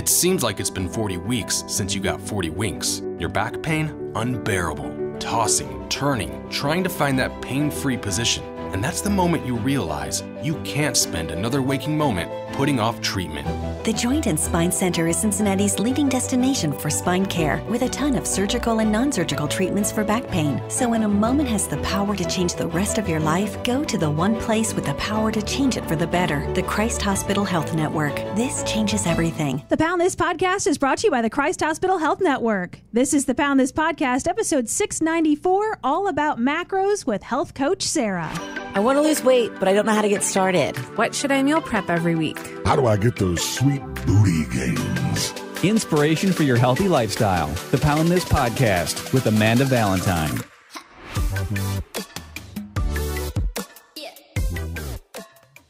It seems like it's been 40 weeks since you got 40 winks. Your back pain? Unbearable. Tossing, turning, trying to find that pain free position. And that's the moment you realize you can't spend another waking moment putting off treatment. The Joint and Spine Center is Cincinnati's leading destination for spine care with a ton of surgical and non surgical treatments for back pain. So, when a moment has the power to change the rest of your life, go to the one place with the power to change it for the better the Christ Hospital Health Network. This changes everything. The Pound This podcast is brought to you by the Christ Hospital Health Network. This is the Pound This podcast, episode 694, all about macros with health coach Sarah. I want to lose weight, but I don't know how to get started. What should I meal prep every week? How do I get those sweet booty gains? Inspiration for your healthy lifestyle. The Pound This Podcast with Amanda Valentine.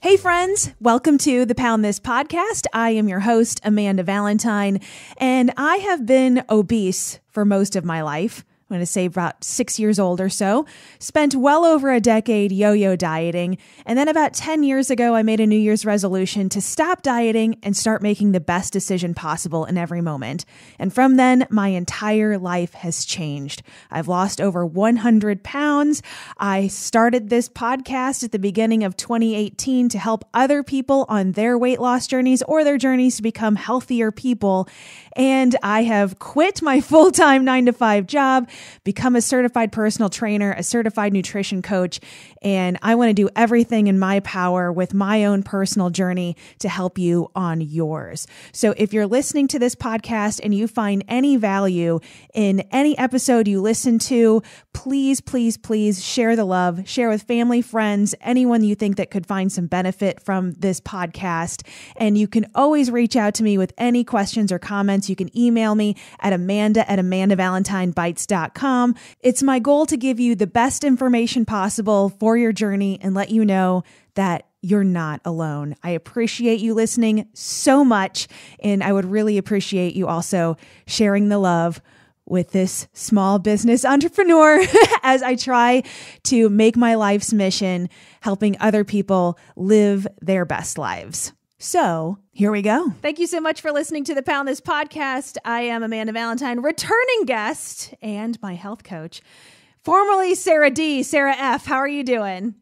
Hey, friends, welcome to the Pound This podcast. I am your host, Amanda Valentine, and I have been obese for most of my life. I'm going to say about six years old or so. Spent well over a decade yo yo dieting. And then about 10 years ago, I made a New Year's resolution to stop dieting and start making the best decision possible in every moment. And from then, my entire life has changed. I've lost over 100 pounds. I started this podcast at the beginning of 2018 to help other people on their weight loss journeys or their journeys to become healthier people. And I have quit my full time nine to five job become a certified personal trainer, a certified nutrition coach, and I want to do everything in my power with my own personal journey to help you on yours. So if you're listening to this podcast and you find any value in any episode you listen to, please, please, please share the love, share with family, friends, anyone you think that could find some benefit from this podcast. And you can always reach out to me with any questions or comments. You can email me at amanda at amandavalentinebites.com. It's my goal to give you the best information possible for your journey and let you know that you're not alone. I appreciate you listening so much. And I would really appreciate you also sharing the love with this small business entrepreneur as I try to make my life's mission helping other people live their best lives. So here we go. Thank you so much for listening to the Pound This podcast. I am Amanda Valentine, returning guest and my health coach, formerly Sarah D. Sarah F. How are you doing?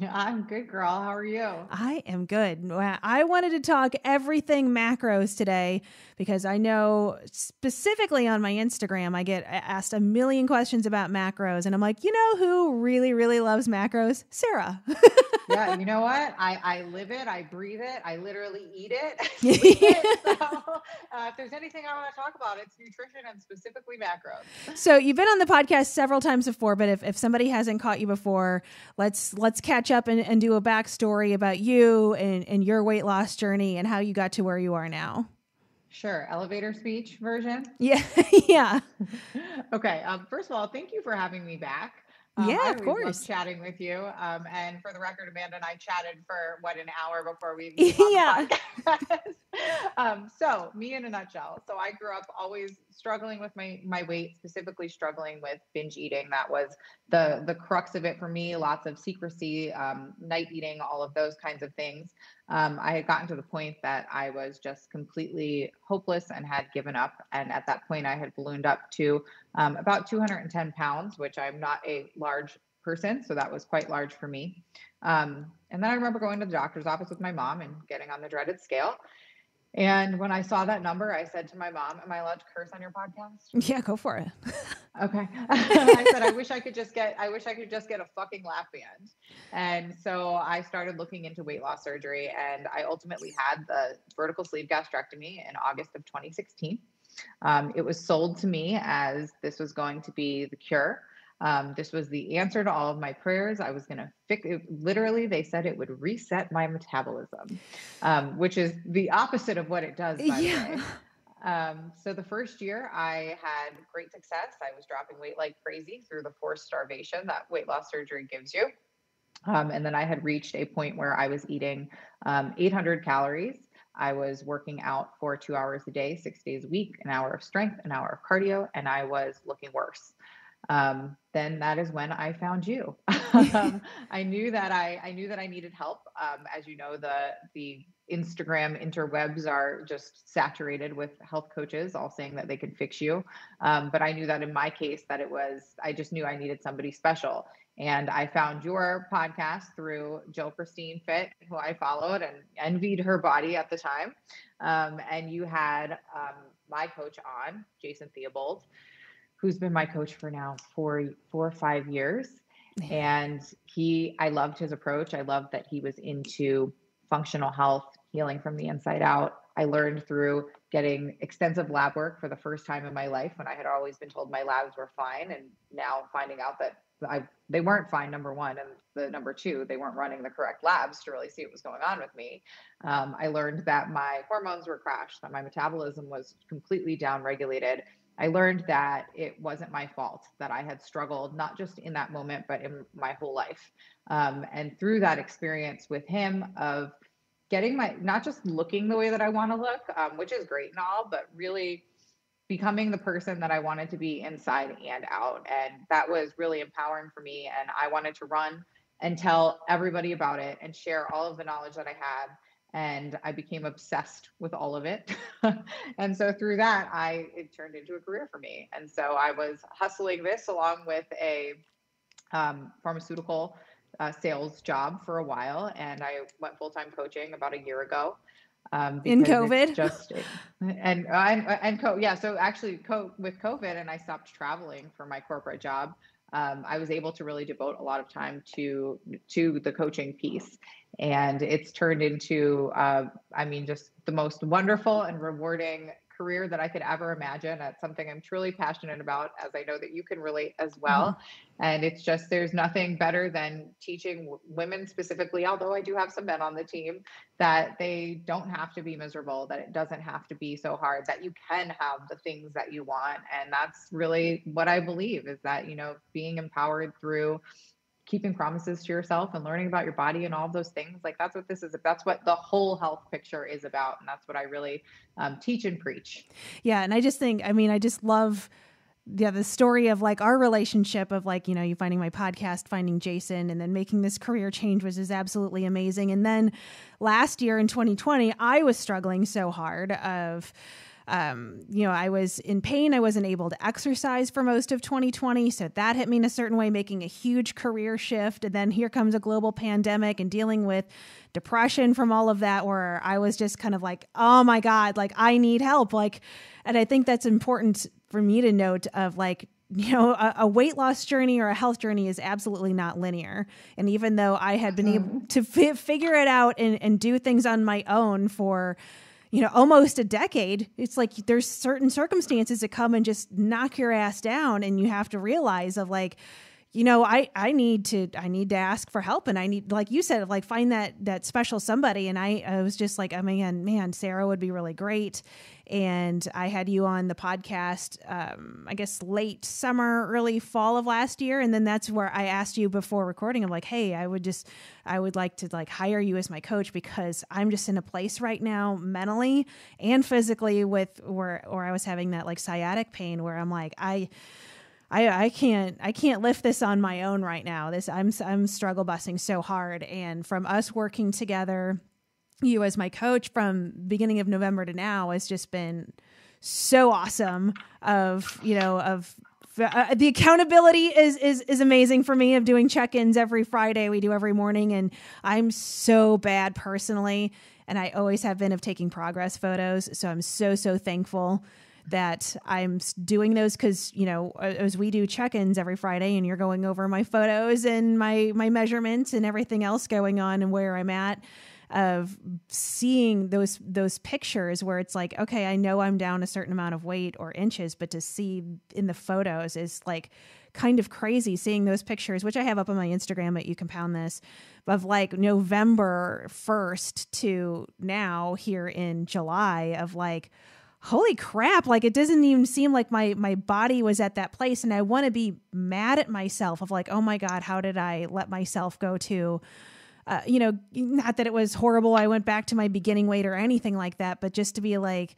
I'm good, girl. How are you? I am good. I wanted to talk everything macros today because I know specifically on my Instagram, I get asked a million questions about macros. And I'm like, you know who really, really loves macros? Sarah. yeah, you know what? I, I live it, I breathe it, I literally eat it. it. So, uh, if there's anything I want to talk about, it's nutrition and specifically macros. So you've been on the podcast several times before, but if, if somebody hasn't caught you before, let's let's catch up and, and do a backstory about you and, and your weight loss journey and how you got to where you are now. Sure. Elevator speech version. Yeah. yeah. okay. Um, first of all, thank you for having me back. Um, yeah, of course. chatting with you. Um, and for the record, Amanda and I chatted for what an hour before we. yeah. um, so me in a nutshell. So I grew up always struggling with my my weight, specifically struggling with binge eating. That was the the crux of it for me. Lots of secrecy, um, night eating, all of those kinds of things. Um, I had gotten to the point that I was just completely hopeless and had given up. And at that point, I had ballooned up to um, about 210 pounds, which I'm not a large person, so that was quite large for me. Um, and then I remember going to the doctor's office with my mom and getting on the dreaded scale. And when I saw that number, I said to my mom, Am I allowed to curse on your podcast? Yeah, go for it. okay. I said, I wish I could just get I wish I could just get a fucking lap band. And so I started looking into weight loss surgery and I ultimately had the vertical sleeve gastrectomy in August of 2016. Um, it was sold to me as this was going to be the cure. Um, this was the answer to all of my prayers. I was going to fix it. Literally, they said it would reset my metabolism, um, which is the opposite of what it does, by yeah. the way. Um, so the first year I had great success. I was dropping weight like crazy through the forced starvation that weight loss surgery gives you. Um, and then I had reached a point where I was eating um, 800 calories. I was working out for two hours a day, six days a week, an hour of strength, an hour of cardio, and I was looking worse um, then that is when I found you. um, I knew that I, I knew that I needed help. Um, as you know, the the Instagram interwebs are just saturated with health coaches all saying that they can fix you. Um, but I knew that in my case that it was, I just knew I needed somebody special. And I found your podcast through Jill Christine Fit, who I followed and envied her body at the time. Um, and you had um, my coach on, Jason Theobald, who's been my coach for now four, four or five years. And he, I loved his approach. I loved that he was into functional health, healing from the inside out. I learned through getting extensive lab work for the first time in my life when I had always been told my labs were fine. And now finding out that I they weren't fine. Number one, and the number two, they weren't running the correct labs to really see what was going on with me. Um, I learned that my hormones were crashed, that my metabolism was completely downregulated. I learned that it wasn't my fault that I had struggled, not just in that moment, but in my whole life. Um, and through that experience with him of getting my not just looking the way that I want to look, um, which is great and all, but really becoming the person that I wanted to be inside and out. And that was really empowering for me. And I wanted to run and tell everybody about it and share all of the knowledge that I had. And I became obsessed with all of it. and so through that, I it turned into a career for me. And so I was hustling this along with a um, pharmaceutical uh, sales job for a while. And I went full time coaching about a year ago um, in COVID. Just and and and co- yeah. So actually, co- with COVID, and I stopped traveling for my corporate job. Um, I was able to really devote a lot of time to to the coaching piece, and it's turned into, uh, I mean, just the most wonderful and rewarding career that I could ever imagine. That's something I'm truly passionate about, as I know that you can relate as well. Mm-hmm. And it's just, there's nothing better than teaching w- women specifically, although I do have some men on the team, that they don't have to be miserable, that it doesn't have to be so hard, that you can have the things that you want. And that's really what I believe is that, you know, being empowered through keeping promises to yourself and learning about your body and all those things like that's what this is that's what the whole health picture is about and that's what i really um, teach and preach. Yeah and i just think i mean i just love yeah the story of like our relationship of like you know you finding my podcast finding jason and then making this career change which is absolutely amazing. And then last year in 2020 i was struggling so hard of um, you know, I was in pain. I wasn't able to exercise for most of 2020. So that hit me in a certain way, making a huge career shift. And then here comes a global pandemic and dealing with depression from all of that, where I was just kind of like, oh my God, like I need help. Like, and I think that's important for me to note of like, you know, a, a, weight loss journey or a health journey is absolutely not linear. And even though I had been able mm-hmm. to fi- figure it out and, and do things on my own for, you know, almost a decade, it's like there's certain circumstances that come and just knock your ass down and you have to realize of like, you know, I, I need to I need to ask for help and I need like you said like find that that special somebody. And I, I was just like oh man man Sarah would be really great. And I had you on the podcast um, I guess late summer early fall of last year. And then that's where I asked you before recording I'm like hey I would just I would like to like hire you as my coach because I'm just in a place right now mentally and physically with where or I was having that like sciatic pain where I'm like I I, I can't I can't lift this on my own right now. This I'm I'm struggle busting so hard, and from us working together, you as my coach from beginning of November to now has just been so awesome. Of you know of uh, the accountability is is is amazing for me of doing check-ins every Friday we do every morning and I'm so bad personally and I always have been of taking progress photos so I'm so so thankful that I'm doing those because you know as we do check-ins every Friday, and you're going over my photos and my my measurements and everything else going on and where I'm at of seeing those those pictures where it's like okay i know i'm down a certain amount of weight or inches but to see in the photos is like kind of crazy. Seeing those pictures which i have up on my instagram at youcanpoundthis of like november 1st to now here in july of like holy crap like it doesn't even seem like my my body was at that place and i want to be mad at myself of like oh my god how did i let myself go to uh, you know not that it was horrible i went back to my beginning weight or anything like that but just to be like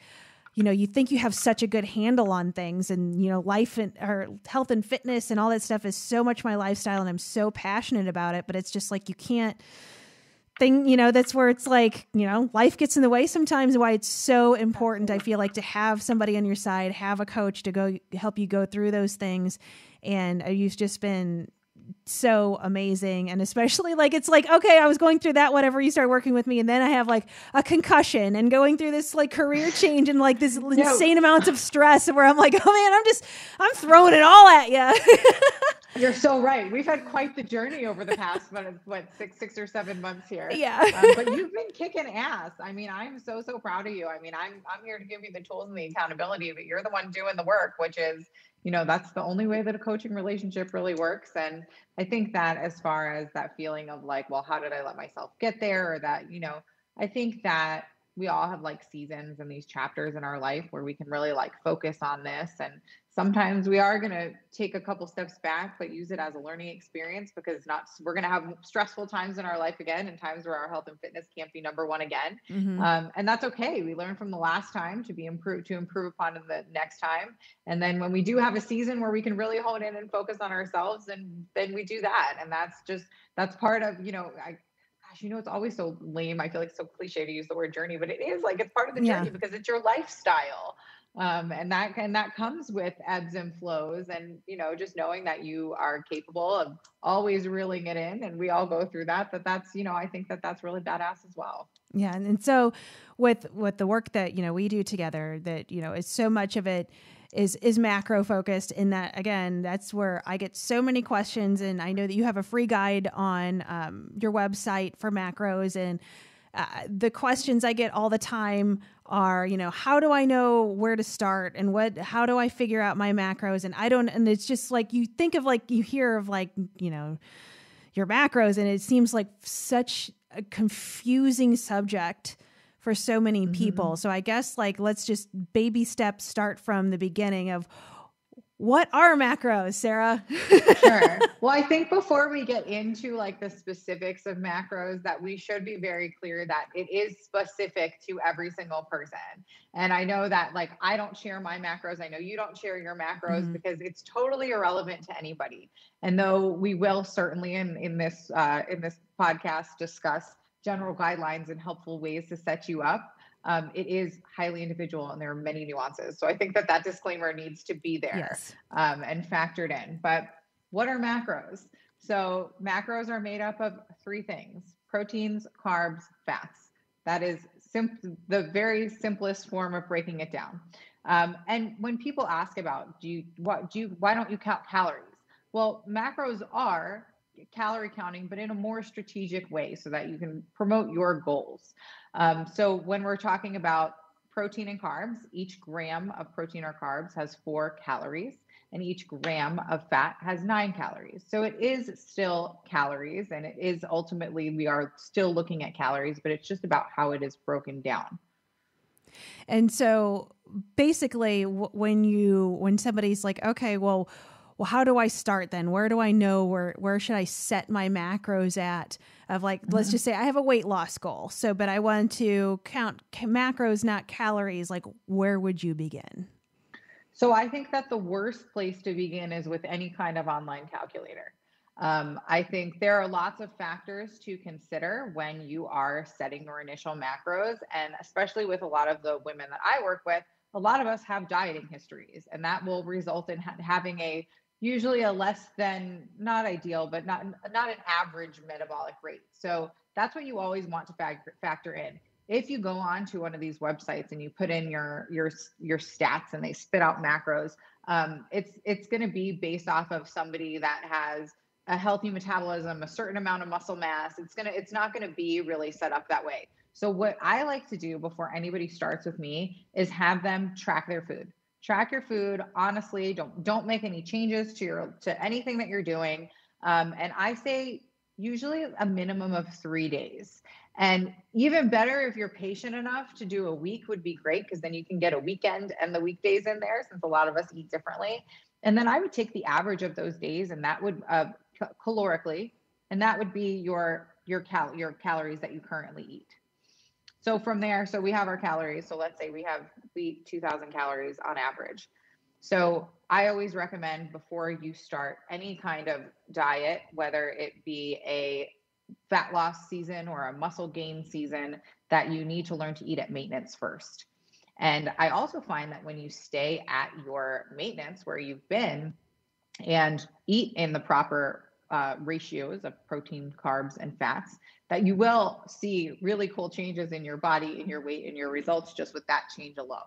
you know you think you have such a good handle on things and you know life and or health and fitness and all that stuff is so much my lifestyle and i'm so passionate about it but it's just like you can't thing, you know, that's where it's like, you know, life gets in the way sometimes. Why it's so important, I feel like, to have somebody on your side, have a coach to go help you go through those things. And uh, you've just been so amazing and especially like it's like okay i was going through that whenever you start working with me and then i have like a concussion and going through this like career change and like this insane amounts of stress where i'm like oh man i'm just i'm throwing it all at you You're so right. We've had quite the journey over the past what, what six six or seven months here. Yeah. um, but you've been kicking ass. I mean, I'm so so proud of you. I mean, I'm I'm here to give you the tools and the accountability, but you're the one doing the work, which is you know that's the only way that a coaching relationship really works. And i think that as far as that feeling of like well how did i let myself get there? Or that you know i think that we all have like seasons and these chapters in our life where we can really like focus on this and sometimes we are going to take a couple steps back but use it as a learning experience because not we're going to have stressful times in our life again and times where our health and fitness can't be number one again mm-hmm. um, and that's okay we learn from the last time to be improved to improve upon in the next time and then when we do have a season where we can really hone in and focus on ourselves and then we do that and that's just that's part of you know I, gosh, you know, it's always so lame. I feel like so cliche to use the word journey, but it is like it's part of the journey yeah. because it's your lifestyle um, and that and that comes with ebbs and flows and you know just knowing that you are capable of always reeling it in and we all go through that that that's you know i think that that's really badass as well. Yeah and, and so with with the work that you know we do together that you know is so much of it is is macro focused in that again that's where i get so many questions and i know that you have a free guide on um, your website for macros and uh, the questions I get all the time are, you know, how do I know where to start and what, how do I figure out my macros? And I don't, and it's just like you think of like, you hear of like, you know, your macros, and it seems like such a confusing subject for so many mm-hmm. people. So I guess like let's just baby steps start from the beginning of what are macros, Sarah? sure. Well, I think before we get into like the specifics of macros, that we should be very clear that it is specific to every single person. And I know that like I don't share my macros. I know you don't share your macros mm-hmm. because it's totally irrelevant to anybody. And though we will certainly in in this uh, in this podcast discuss general guidelines and helpful ways to set you up um, it is highly individual and there are many nuances. So I think that that disclaimer needs to be there yes. um, and factored in. But what are macros? So macros are made up of three things proteins, carbs, fats. That is sim- the very simplest form of breaking it down. Um, and when people ask about do you what do you why don't you count calories? Well, macros are calorie counting, but in a more strategic way so that you can promote your goals. Um, so when we're talking about protein and carbs, each gram of protein or carbs has four calories, and each gram of fat has nine calories. So it is still calories, and it is ultimately, we are still looking at calories, but it's just about how it is broken down. And so basically, when you, when somebody's like, okay, well, well, how do I start then? Where do I know where where should I set my macros at? Of like, mm-hmm. let's just say I have a weight loss goal. So, but I want to count macros, not calories. Like, where would you begin? So, I think that the worst place to begin is with any kind of online calculator. Um, I think there are lots of factors to consider when you are setting your initial macros, and especially with a lot of the women that I work with, a lot of us have dieting histories, and that will result in ha- having a usually a less than not ideal but not not an average metabolic rate. So that's what you always want to factor factor in. If you go on to one of these websites and you put in your your your stats and they spit out macros um, it's it's going to be based off of somebody that has a healthy metabolism a certain amount of muscle mass. It's going to it's not going to be really set up that way. So what i like to do before anybody starts with me is have them track their food track your food honestly. Don't don't make any changes to your to anything that you're doing. Um, and i say usually a minimum of three days. And even better if you're patient enough to do a week would be great because then you can get a weekend and the weekdays in there since a lot of us eat differently. And then i would take the average of those days and that would uh, calorically and that would be your your cal your calories that you currently eat so from there, so we have our calories. So let's say we have we 2000 calories on average. So I always recommend before you start any kind of diet, whether it be a fat loss season or a muscle gain season that you need to learn to eat at maintenance first. And I also find that when you stay at your maintenance where you've been and eat in the proper uh, ratios of protein, carbs, and fats, that you will see really cool changes in your body, in your weight, in your results just with that change alone.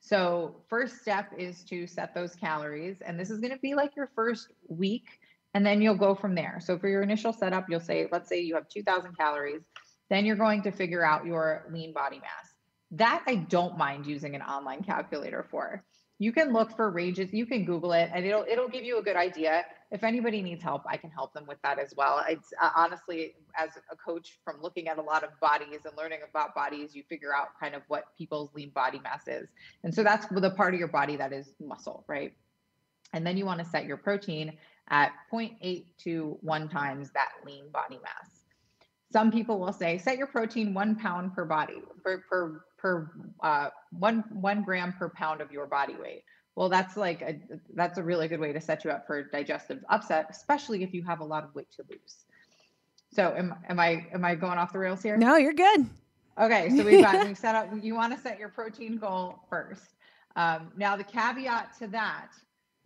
So, first step is to set those calories. And this is going to be like your first week, and then you'll go from there. So, for your initial setup, you'll say, let's say you have 2000 calories. Then you're going to figure out your lean body mass. That I don't mind using an online calculator for you can look for ranges you can google it and it'll it'll give you a good idea if anybody needs help i can help them with that as well. It's uh, honestly as a coach from looking at a lot of bodies and learning about bodies you figure out kind of what people's lean body mass is. And so that's the part of your body that is muscle right? And then you want to set your protein at 0.8 to 1 times that lean body mass. Some people will say set your protein one pound per body per, per per uh, one one gram per pound of your body weight. Well, that's like a that's a really good way to set you up for digestive upset, especially if you have a lot of weight to lose. So, am am I am I going off the rails here? No, you're good. Okay, so we've got we set up. You want to set your protein goal first. Um, now, the caveat to that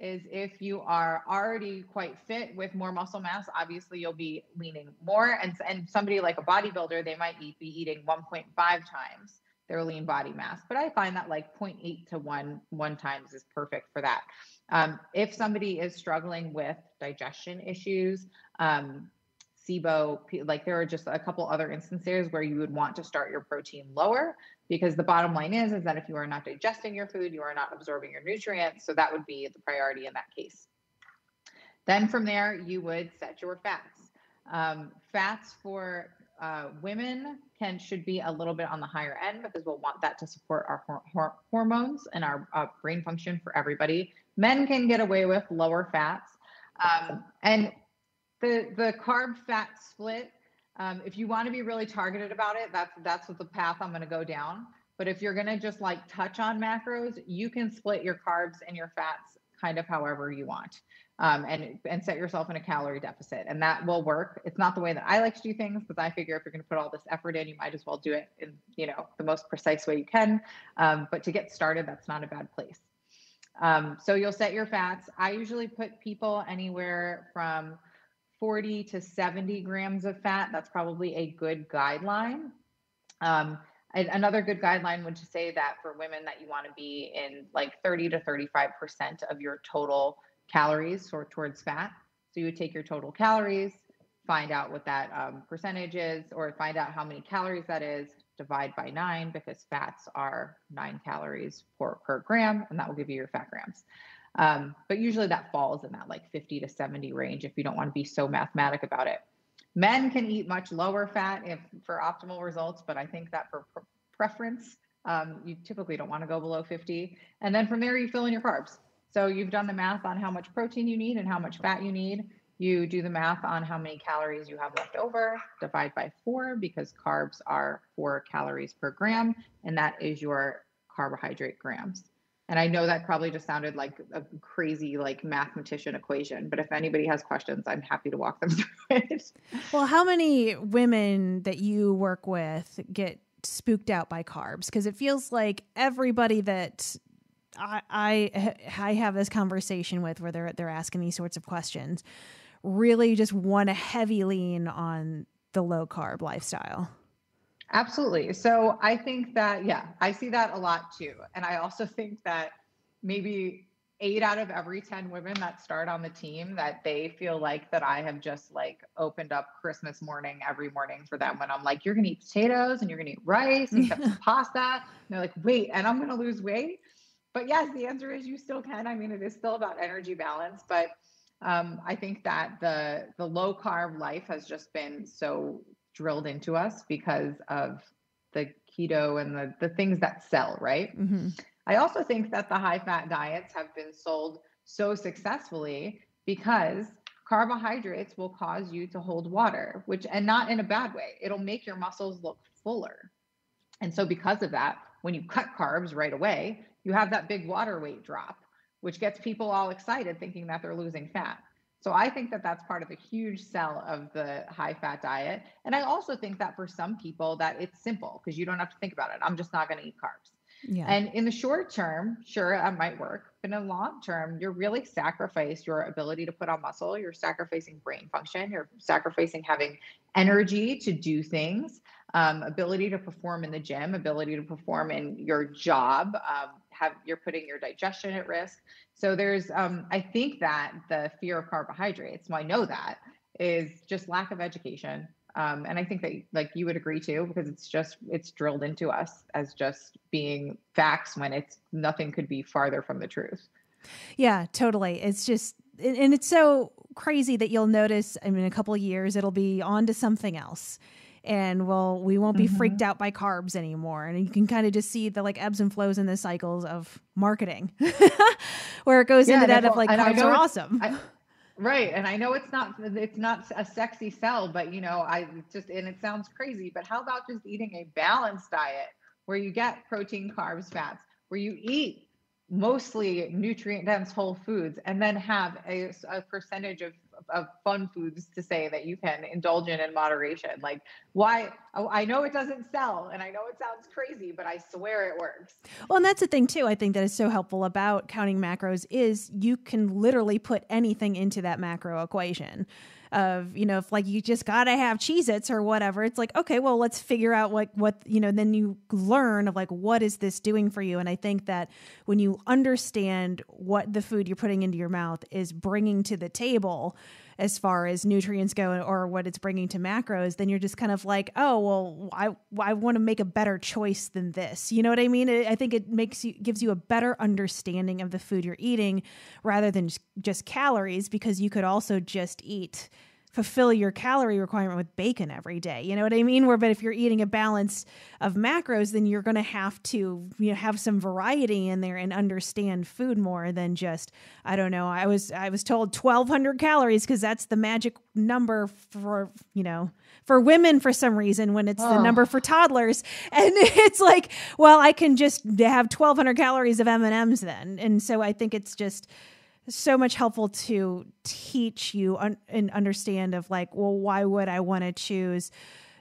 is if you are already quite fit with more muscle mass, obviously you'll be leaning more. And and somebody like a bodybuilder, they might be eating 1.5 times their lean body mass. But I find that like 0.8 to 1 one times is perfect for that. Um, if somebody is struggling with digestion issues, um, SIBO, like there are just a couple other instances where you would want to start your protein lower because the bottom line is is that if you are not digesting your food, you are not absorbing your nutrients. So that would be the priority in that case. Then from there, you would set your fats. Um, fats for uh, women can should be a little bit on the higher end because we'll want that to support our hor- hormones and our uh, brain function for everybody. Men can get away with lower fats, um, and the the carb fat split. Um, if you want to be really targeted about it, that's that's what the path I'm going to go down. But if you're going to just like touch on macros, you can split your carbs and your fats kind of however you want um, and and set yourself in a calorie deficit and that will work. It's not the way that i like to do things because i figure if you're going to put all this effort in you might as well do it in you know the most precise way you can. Um, but to get started that's not a bad place. Um, so you'll set your fats. I usually put people anywhere from 40 to 70 grams of fat. That's probably a good guideline. Um, another good guideline would to say that for women that you want to be in like 30 to 35 percent of your total calories or towards fat. So you would take your total calories, find out what that um, percentage is, or find out how many calories that is, divide by nine because fats are nine calories per, per gram, and that will give you your fat grams. Um, but usually that falls in that like 50 to 70 range if you don't want to be so mathematic about it. Men can eat much lower fat if for optimal results, but I think that for pr- preference, um, you typically don't want to go below 50. And then from there, you fill in your carbs. So you've done the math on how much protein you need and how much fat you need. You do the math on how many calories you have left over, divide by four because carbs are four calories per gram, and that is your carbohydrate grams. And I know that probably just sounded like a crazy like mathematician equation, but if anybody has questions, I'm happy to walk them through it. Well, how many women that you work with get spooked out by carbs? Because it feels like everybody that I, I I have this conversation with where they're they're asking these sorts of questions really just want a heavy lean on the low carb lifestyle. Absolutely. So I think that yeah, I see that a lot too. And I also think that maybe 8 out of every 10 women that start on the team that they feel like that I have just like opened up Christmas morning every morning for them when I'm like you're going to eat potatoes and you're going to eat rice and some pasta. And they're like, "Wait, and I'm going to lose weight?" But yes, the answer is you still can. I mean, it is still about energy balance, but um, I think that the the low carb life has just been so drilled into us because of the keto and the the things that sell, right? Mm-hmm. I also think that the high fat diets have been sold so successfully because carbohydrates will cause you to hold water, which and not in a bad way. It'll make your muscles look fuller. And so because of that, when you cut carbs right away, you have that big water weight drop, which gets people all excited thinking that they're losing fat. So I think that that's part of a huge sell of the high fat diet. And I also think that for some people that it's simple because you don't have to think about it. I'm just not going to eat carbs. Yeah. And in the short term, sure, that might work. But in the long term, you're really sacrifice your ability to put on muscle. You're sacrificing brain function. You're sacrificing having energy to do things, um, ability to perform in the gym, ability to perform in your job. Um, have you're putting your digestion at risk. So there's, um, I think that the fear of carbohydrates, well, I know that is just lack of education. Um, and I think that like you would agree too, because it's just it's drilled into us as just being facts when it's nothing could be farther from the truth. Yeah, totally. It's just and it's so crazy that you'll notice. I mean, a couple of years it'll be on to something else and well we won't be mm-hmm. freaked out by carbs anymore and you can kind of just see the like ebbs and flows in the cycles of marketing where it goes yeah, into that of like carbs are awesome I, right and i know it's not it's not a sexy sell but you know i just and it sounds crazy but how about just eating a balanced diet where you get protein carbs fats where you eat mostly nutrient dense whole foods and then have a, a percentage of of fun foods to say that you can indulge in in moderation. Like, why? Oh, I know it doesn't sell and I know it sounds crazy, but I swear it works. Well, and that's the thing, too, I think that is so helpful about counting macros is you can literally put anything into that macro equation of you know if like you just gotta have Cheez Its or whatever it's like okay well let's figure out what what you know then you learn of like what is this doing for you? And i think that when you understand what the food you're putting into your mouth is bringing to the table as far as nutrients go or what it's bringing to macros, then you're just kind of like, oh, well, I, I want to make a better choice than this. You know what I mean? I think it makes you, gives you a better understanding of the food you're eating rather than just, just calories because you could also just eat fulfill your calorie requirement with bacon every day. You know what I mean? Where but if you're eating a balance of macros, then you're going to have to you know have some variety in there and understand food more than just I don't know. I was I was told 1200 calories because that's the magic number for, you know, for women for some reason when it's oh. the number for toddlers and it's like, well, I can just have 1200 calories of M&Ms then. And so I think it's just so much helpful to teach you un- and understand of like well why would i want to choose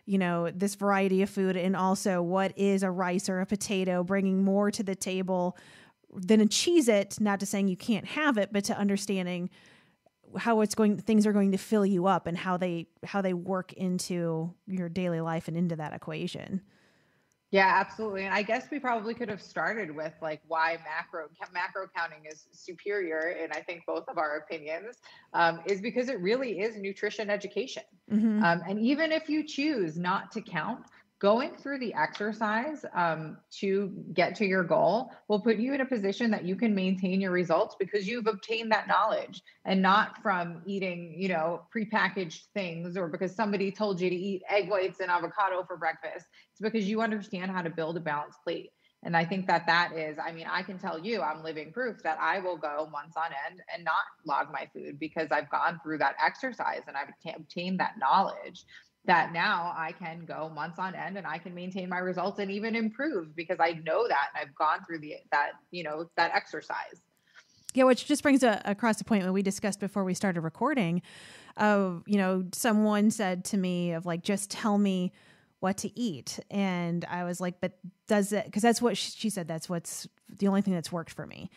you know this variety of food? And also what is a rice or a potato bringing more to the table than a Cheez-It? Not to saying you can't have it but to understanding how it's going things are going to fill you up and how they how they work into your daily life and into that equation yeah, absolutely. And I guess we probably could have started with like why macro macro counting is superior, and I think both of our opinions um, is because it really is nutrition education. Mm-hmm. Um, and even if you choose not to count, going through the exercise um, to get to your goal will put you in a position that you can maintain your results because you've obtained that knowledge and not from eating you know prepackaged things or because somebody told you to eat egg whites and avocado for breakfast. It's because you understand how to build a balanced plate. And i think that that is i mean i can tell you i'm living proof that i will go months on end and not log my food because i've gone through that exercise and i've obtained that knowledge that now I can go months on end and I can maintain my results and even improve because I know that and I've gone through the that you know that exercise. Yeah, which just brings a, across the point that we discussed before we started recording. Of you know, someone said to me of like, just tell me what to eat, and I was like, but does it? Because that's what she, she said. That's what's the only thing that's worked for me.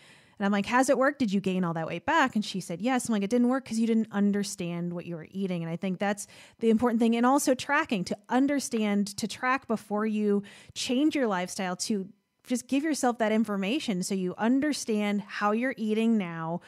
And I'm like, has it worked? Did you gain all that weight back? And she said, yes. I'm like, it didn't work because you didn't understand what you were eating. And I think that's the important thing. And also tracking to understand, to track before you change your lifestyle, to just give yourself that information so you understand how you're eating now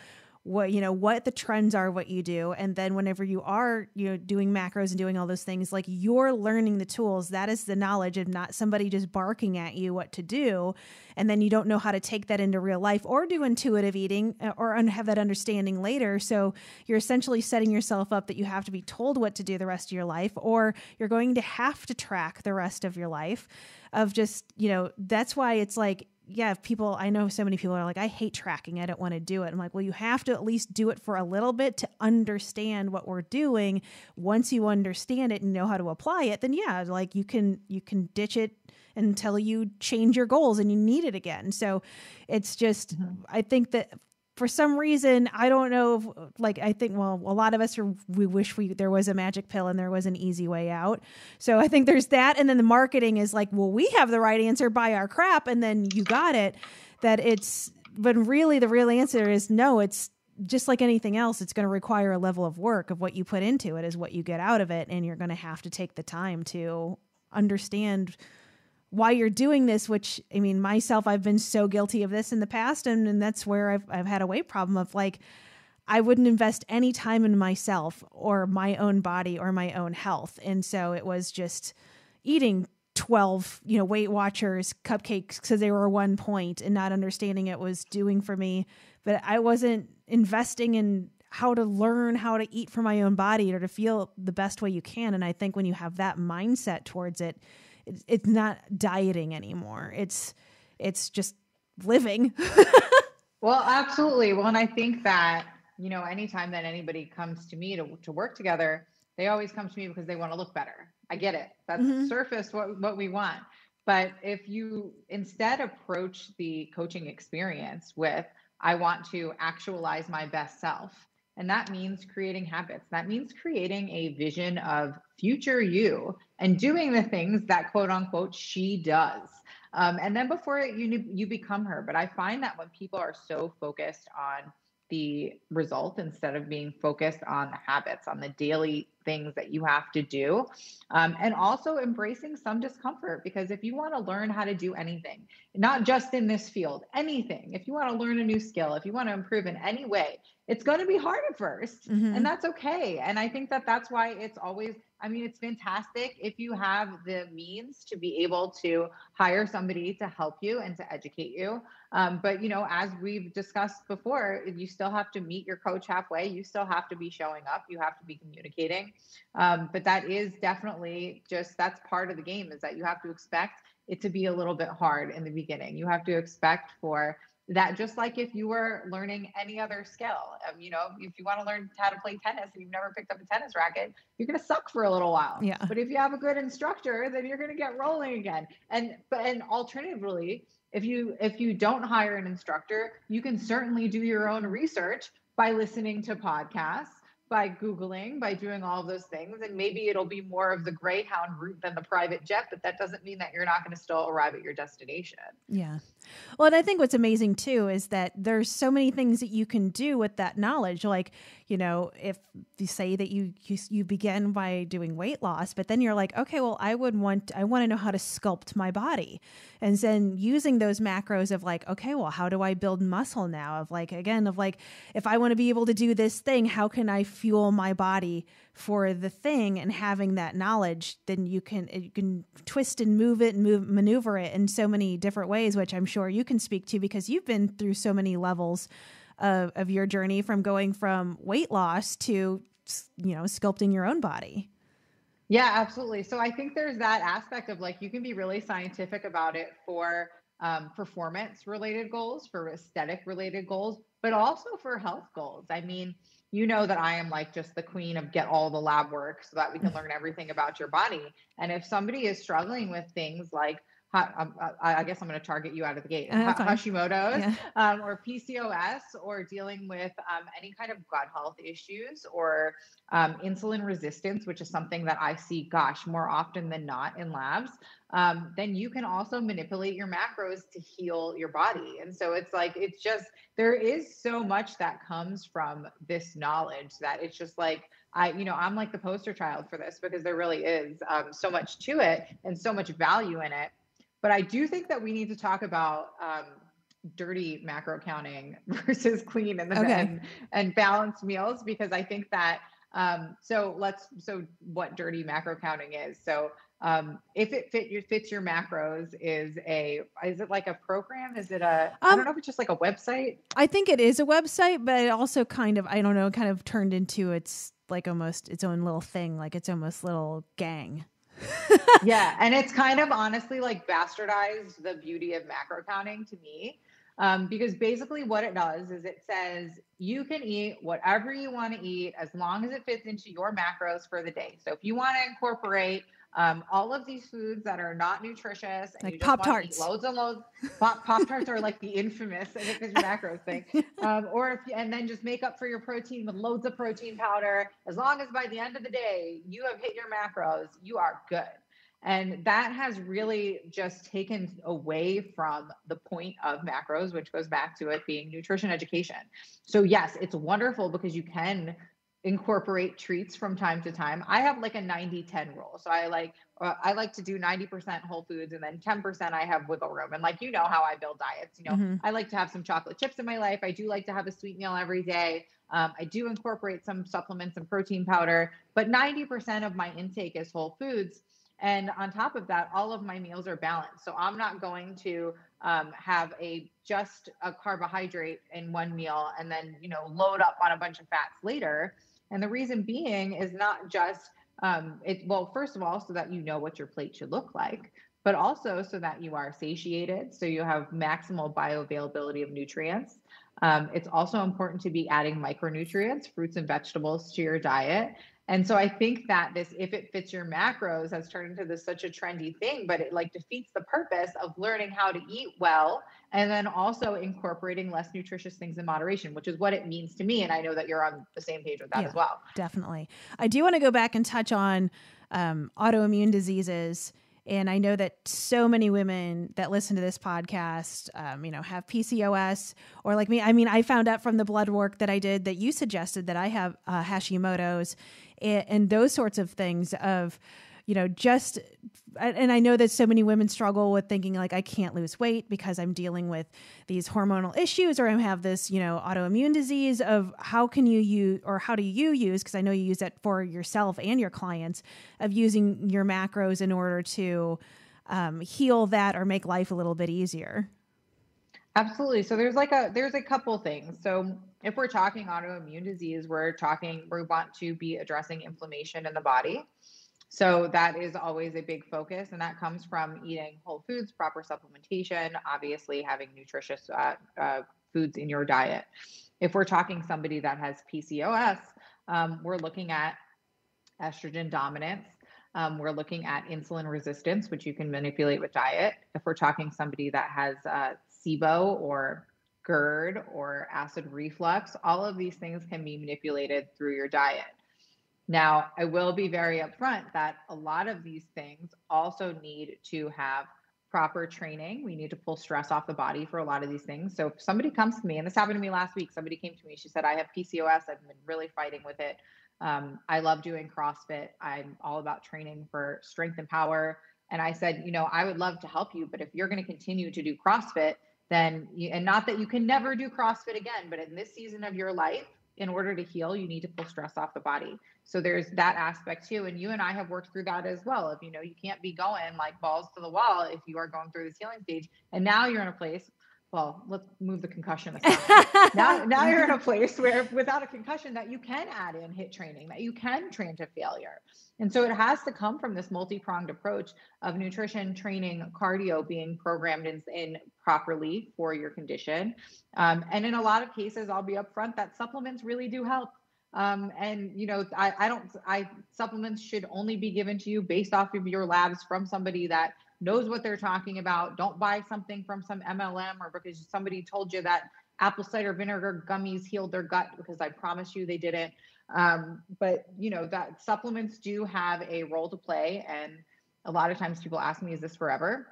what you know what the trends are what you do. And then whenever you are you know doing macros and doing all those things like you're learning the tools. That is the knowledge of not somebody just barking at you what to do. And then you don't know how to take that into real life or do intuitive eating uh, or have that understanding later. So you're essentially setting yourself up that you have to be told what to do the rest of your life or you're going to have to track the rest of your life of just you know that's why it's like yeah, if people, I know so many people are like, I hate tracking. I don't want to do it. I'm like, well, you have to at least do it for a little bit to understand what we're doing. Once you understand it and know how to apply it, then yeah, like you can, you can ditch it until you change your goals and you need it again. So it's just, mm-hmm. I think that for some reason i don't know if, like i think well a lot of us are we wish we there was a magic pill and there was an easy way out. So i think there's that. And then the marketing is like well we have the right answer buy our crap and then you got it. That it's but really the real answer is no it's just like anything else it's going to require a level of work of what you put into it is what you get out of it. And you're going to have to take the time to understand why you're doing this which i mean myself i've been so guilty of this in the past and, and that's where I've, I've had a weight problem of like i wouldn't invest any time in myself or my own body or my own health. And so it was just eating 12 you know weight watchers cupcakes because they were one point and not understanding it was doing for me. But i wasn't investing in how to learn how to eat for my own body or to feel the best way you can. And i think when you have that mindset towards it it's, it's not dieting anymore. It's it's just living. Well absolutely. Well and i think that you know anytime that anybody comes to me to, to work together they always come to me because they want to look better. I get it. That's mm-hmm. surface what, what we want. But if you instead approach the coaching experience with I want to actualize my best self. And that means creating habits. That means creating a vision of future you and doing the things that quote unquote she does. Um, and then before you you become her. But I find that when people are so focused on the result instead of being focused on the habits, on the daily things that you have to do. Um, and also embracing some discomfort because if you want to learn how to do anything, not just in this field, anything, if you want to learn a new skill, if you want to improve in any way, it's going to be hard at 1st mm-hmm. and that's okay. And I think that that's why it's always I mean, it's fantastic if you have the means to be able to hire somebody to help you and to educate you. Um, but you know, as we've discussed before, you still have to meet your coach halfway. You still have to be showing up. You have to be communicating. Um, but that is definitely just that's part of the game. Is that you have to expect it to be a little bit hard in the beginning. You have to expect for that just like if you were learning any other skill um, you know if you want to learn how to play tennis and you've never picked up a tennis racket you're going to suck for a little while. Yeah. But if you have a good instructor then you're going to get rolling again. And but and alternatively if you if you don't hire an instructor you can certainly do your own research by listening to podcasts by Googling, by doing all those things. And maybe it'll be more of the Greyhound route than the private jet, but that doesn't mean that you're not going to still arrive at your destination. Yeah. Well, and I think what's amazing too is that there's so many things that you can do with that knowledge. Like, you know, if you say that you, you you begin by doing weight loss, but then you're like, okay, well, I would want I want to know how to sculpt my body, and then using those macros of like, okay, well, how do I build muscle now? Of like again, of like, if I want to be able to do this thing, how can I fuel my body for the thing? And having that knowledge, then you can you can twist and move it and move maneuver it in so many different ways, which I'm sure you can speak to because you've been through so many levels of, of your journey from going from weight loss to you know sculpting your own body? Yeah absolutely. So i think there's that aspect of like you can be really scientific about it for um, performance related goals for aesthetic related goals but also for health goals. I mean you know that i am like just the queen of get all the lab work so that we can learn everything about your body. And if somebody is struggling with things like um, I guess I'm going to target you out of the gate. Uh, Hashimoto's yeah. um, or PCOS or dealing with um, any kind of gut health issues or um, insulin resistance, which is something that I see, gosh, more often than not in labs, um, then you can also manipulate your macros to heal your body. And so it's like, it's just, there is so much that comes from this knowledge that it's just like, I, you know, I'm like the poster child for this because there really is um, so much to it and so much value in it. But I do think that we need to talk about um, dirty macro counting versus clean and, the, okay. and, and balanced meals because I think that um, so let's so what dirty macro counting is. So um, if it fit your fits your macros is a is it like a program? Is it a um, I don't um, know if it's just like a website. I think it is a website, but it also kind of I don't know, kind of turned into its like almost its own little thing, like its almost little gang yeah. And it's kind of honestly like bastardized the beauty of macro counting to me. Um, because basically what it does is it says you can eat whatever you want to eat as long as it fits into your macros for the day. So if you want to incorporate Um, all of these foods that are not nutritious, and Like you wanna Pop-Tarts. loads and loads. Pop Pop Tarts are like the infamous it's macros thing. Um, or if and then just make up for your protein with loads of protein powder. As long as by the end of the day you have hit your macros, you are good. And that has really just taken away from the point of macros, which goes back to it being nutrition education. So, yes, it's wonderful because you can incorporate treats from time to time. I have like a 90 10 rule. So, I like, uh, I like to do 90% whole foods and then 10% I have wiggle room. And like, you know how I build diets, you know, Mhm. I like to have some chocolate chips in my life. I do like to have a sweet meal every day. Um, I do incorporate some supplements and protein powder, but 90% of my intake is whole foods. And on top of that, all of my meals are balanced. So I'm not going to um, have a just a carbohydrate in one meal and then you know load up on a bunch of fats later. And the reason being is not just um, it. Well, first of all, so that you know what your plate should look like, but also so that you are satiated, so you have maximal bioavailability of nutrients. Um, it's also important to be adding micronutrients, fruits and vegetables to your diet. And so I think that this, if it fits your macros, has turned into this such a trendy thing, but it like defeats the purpose of learning how to eat well and then also incorporating less nutritious things in moderation, which is what it means to me. And I know that you're on the same page with that Yeah. as well. Definitely. I do want to go back and touch on um, autoimmune diseases. And I know that so many women that listen to this podcast, um, you know, have PCOS or like me. I mean, I found out from the blood work that I did that you suggested that I have uh, Hashimoto's and those sorts of things of, you know, just, and I know that so many women struggle with thinking like, I can't lose weight because I'm dealing with these hormonal issues or I have this, you know, autoimmune disease of how can you use, or how do you use, because I know you use that for yourself and your clients of using your macros in order to um, heal that or make life a little bit easier. Absolutely. So there's like a there's a couple things. So if we're talking autoimmune disease, we're talking we want to be addressing inflammation in the body. So that is always a big focus, and that comes from eating whole foods, proper supplementation, obviously having nutritious uh, uh, foods in your diet. If we're talking somebody that has PCOS, um, we're looking at estrogen dominance. Um, we're looking at insulin resistance, which you can manipulate with diet. If we're talking somebody that has uh, SIBO or GERD or acid reflux, all of these things can be manipulated through your diet. Now, I will be very upfront that a lot of these things also need to have proper training. We need to pull stress off the body for a lot of these things. So if somebody comes to me, and this happened to me last week, somebody came to me, she said, I have PCOS. I've been really fighting with it. Um, I love doing CrossFit. I'm all about training for strength and power. And I said, you know, I would love to help you, but if you're going to continue to do CrossFit, then you, and not that you can never do CrossFit again, but in this season of your life, in order to heal, you need to pull stress off the body. So there's that aspect too. And you and I have worked through that as well. If you know, you can't be going like balls to the wall if you are going through this healing stage. And now you're in a place, well, let's move the concussion aside. now, now you're in a place where without a concussion that you can add in HIIT training, that you can train to failure. And so it has to come from this multi-pronged approach of nutrition, training, cardio being programmed in, in properly for your condition. Um, and in a lot of cases, I'll be upfront that supplements really do help. Um, and you know, I, I don't, I supplements should only be given to you based off of your labs from somebody that knows what they're talking about. Don't buy something from some MLM or because somebody told you that apple cider vinegar gummies healed their gut because I promise you they didn't. Um, but you know that supplements do have a role to play, and a lot of times people ask me, "Is this forever?"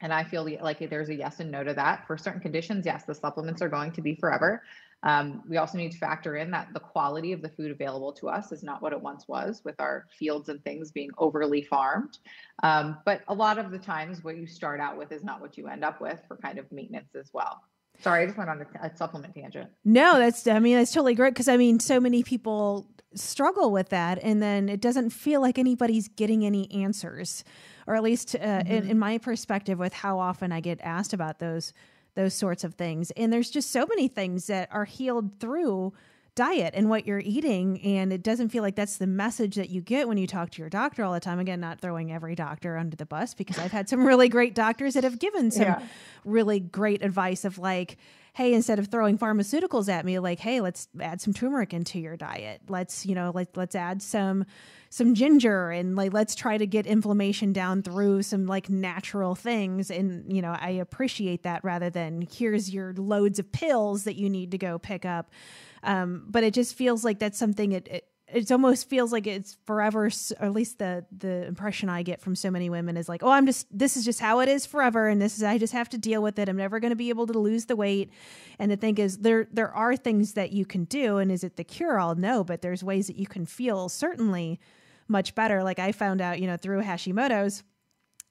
And I feel like there's a yes and no to that. For certain conditions, yes, the supplements are going to be forever. Um, we also need to factor in that the quality of the food available to us is not what it once was with our fields and things being overly farmed. Um, but a lot of the times, what you start out with is not what you end up with for kind of maintenance as well. Sorry, I just went on a, a supplement tangent. No, that's I mean that's totally great because I mean so many people struggle with that, and then it doesn't feel like anybody's getting any answers, or at least uh, mm-hmm. in, in my perspective, with how often I get asked about those those sorts of things. And there's just so many things that are healed through diet and what you're eating. And it doesn't feel like that's the message that you get when you talk to your doctor all the time. Again, not throwing every doctor under the bus because I've had some really great doctors that have given some Yeah. really great advice of like, hey, instead of throwing pharmaceuticals at me, like, hey, let's add some turmeric into your diet. Let's, you know, like let's add some some ginger and like let's try to get inflammation down through some like natural things. And you know i appreciate that rather than here's your loads of pills that you need to go pick up. Um, but it just feels like that's something it, it it almost feels like it's forever or at least the the impression i get from so many women is like oh i'm just this is just how it is forever and this is i just have to deal with it. I'm never going to be able to lose the weight. And the thing is there there are things that you can do and is it the cure all no but there's ways that you can feel certainly much better like i found out you know through hashimoto's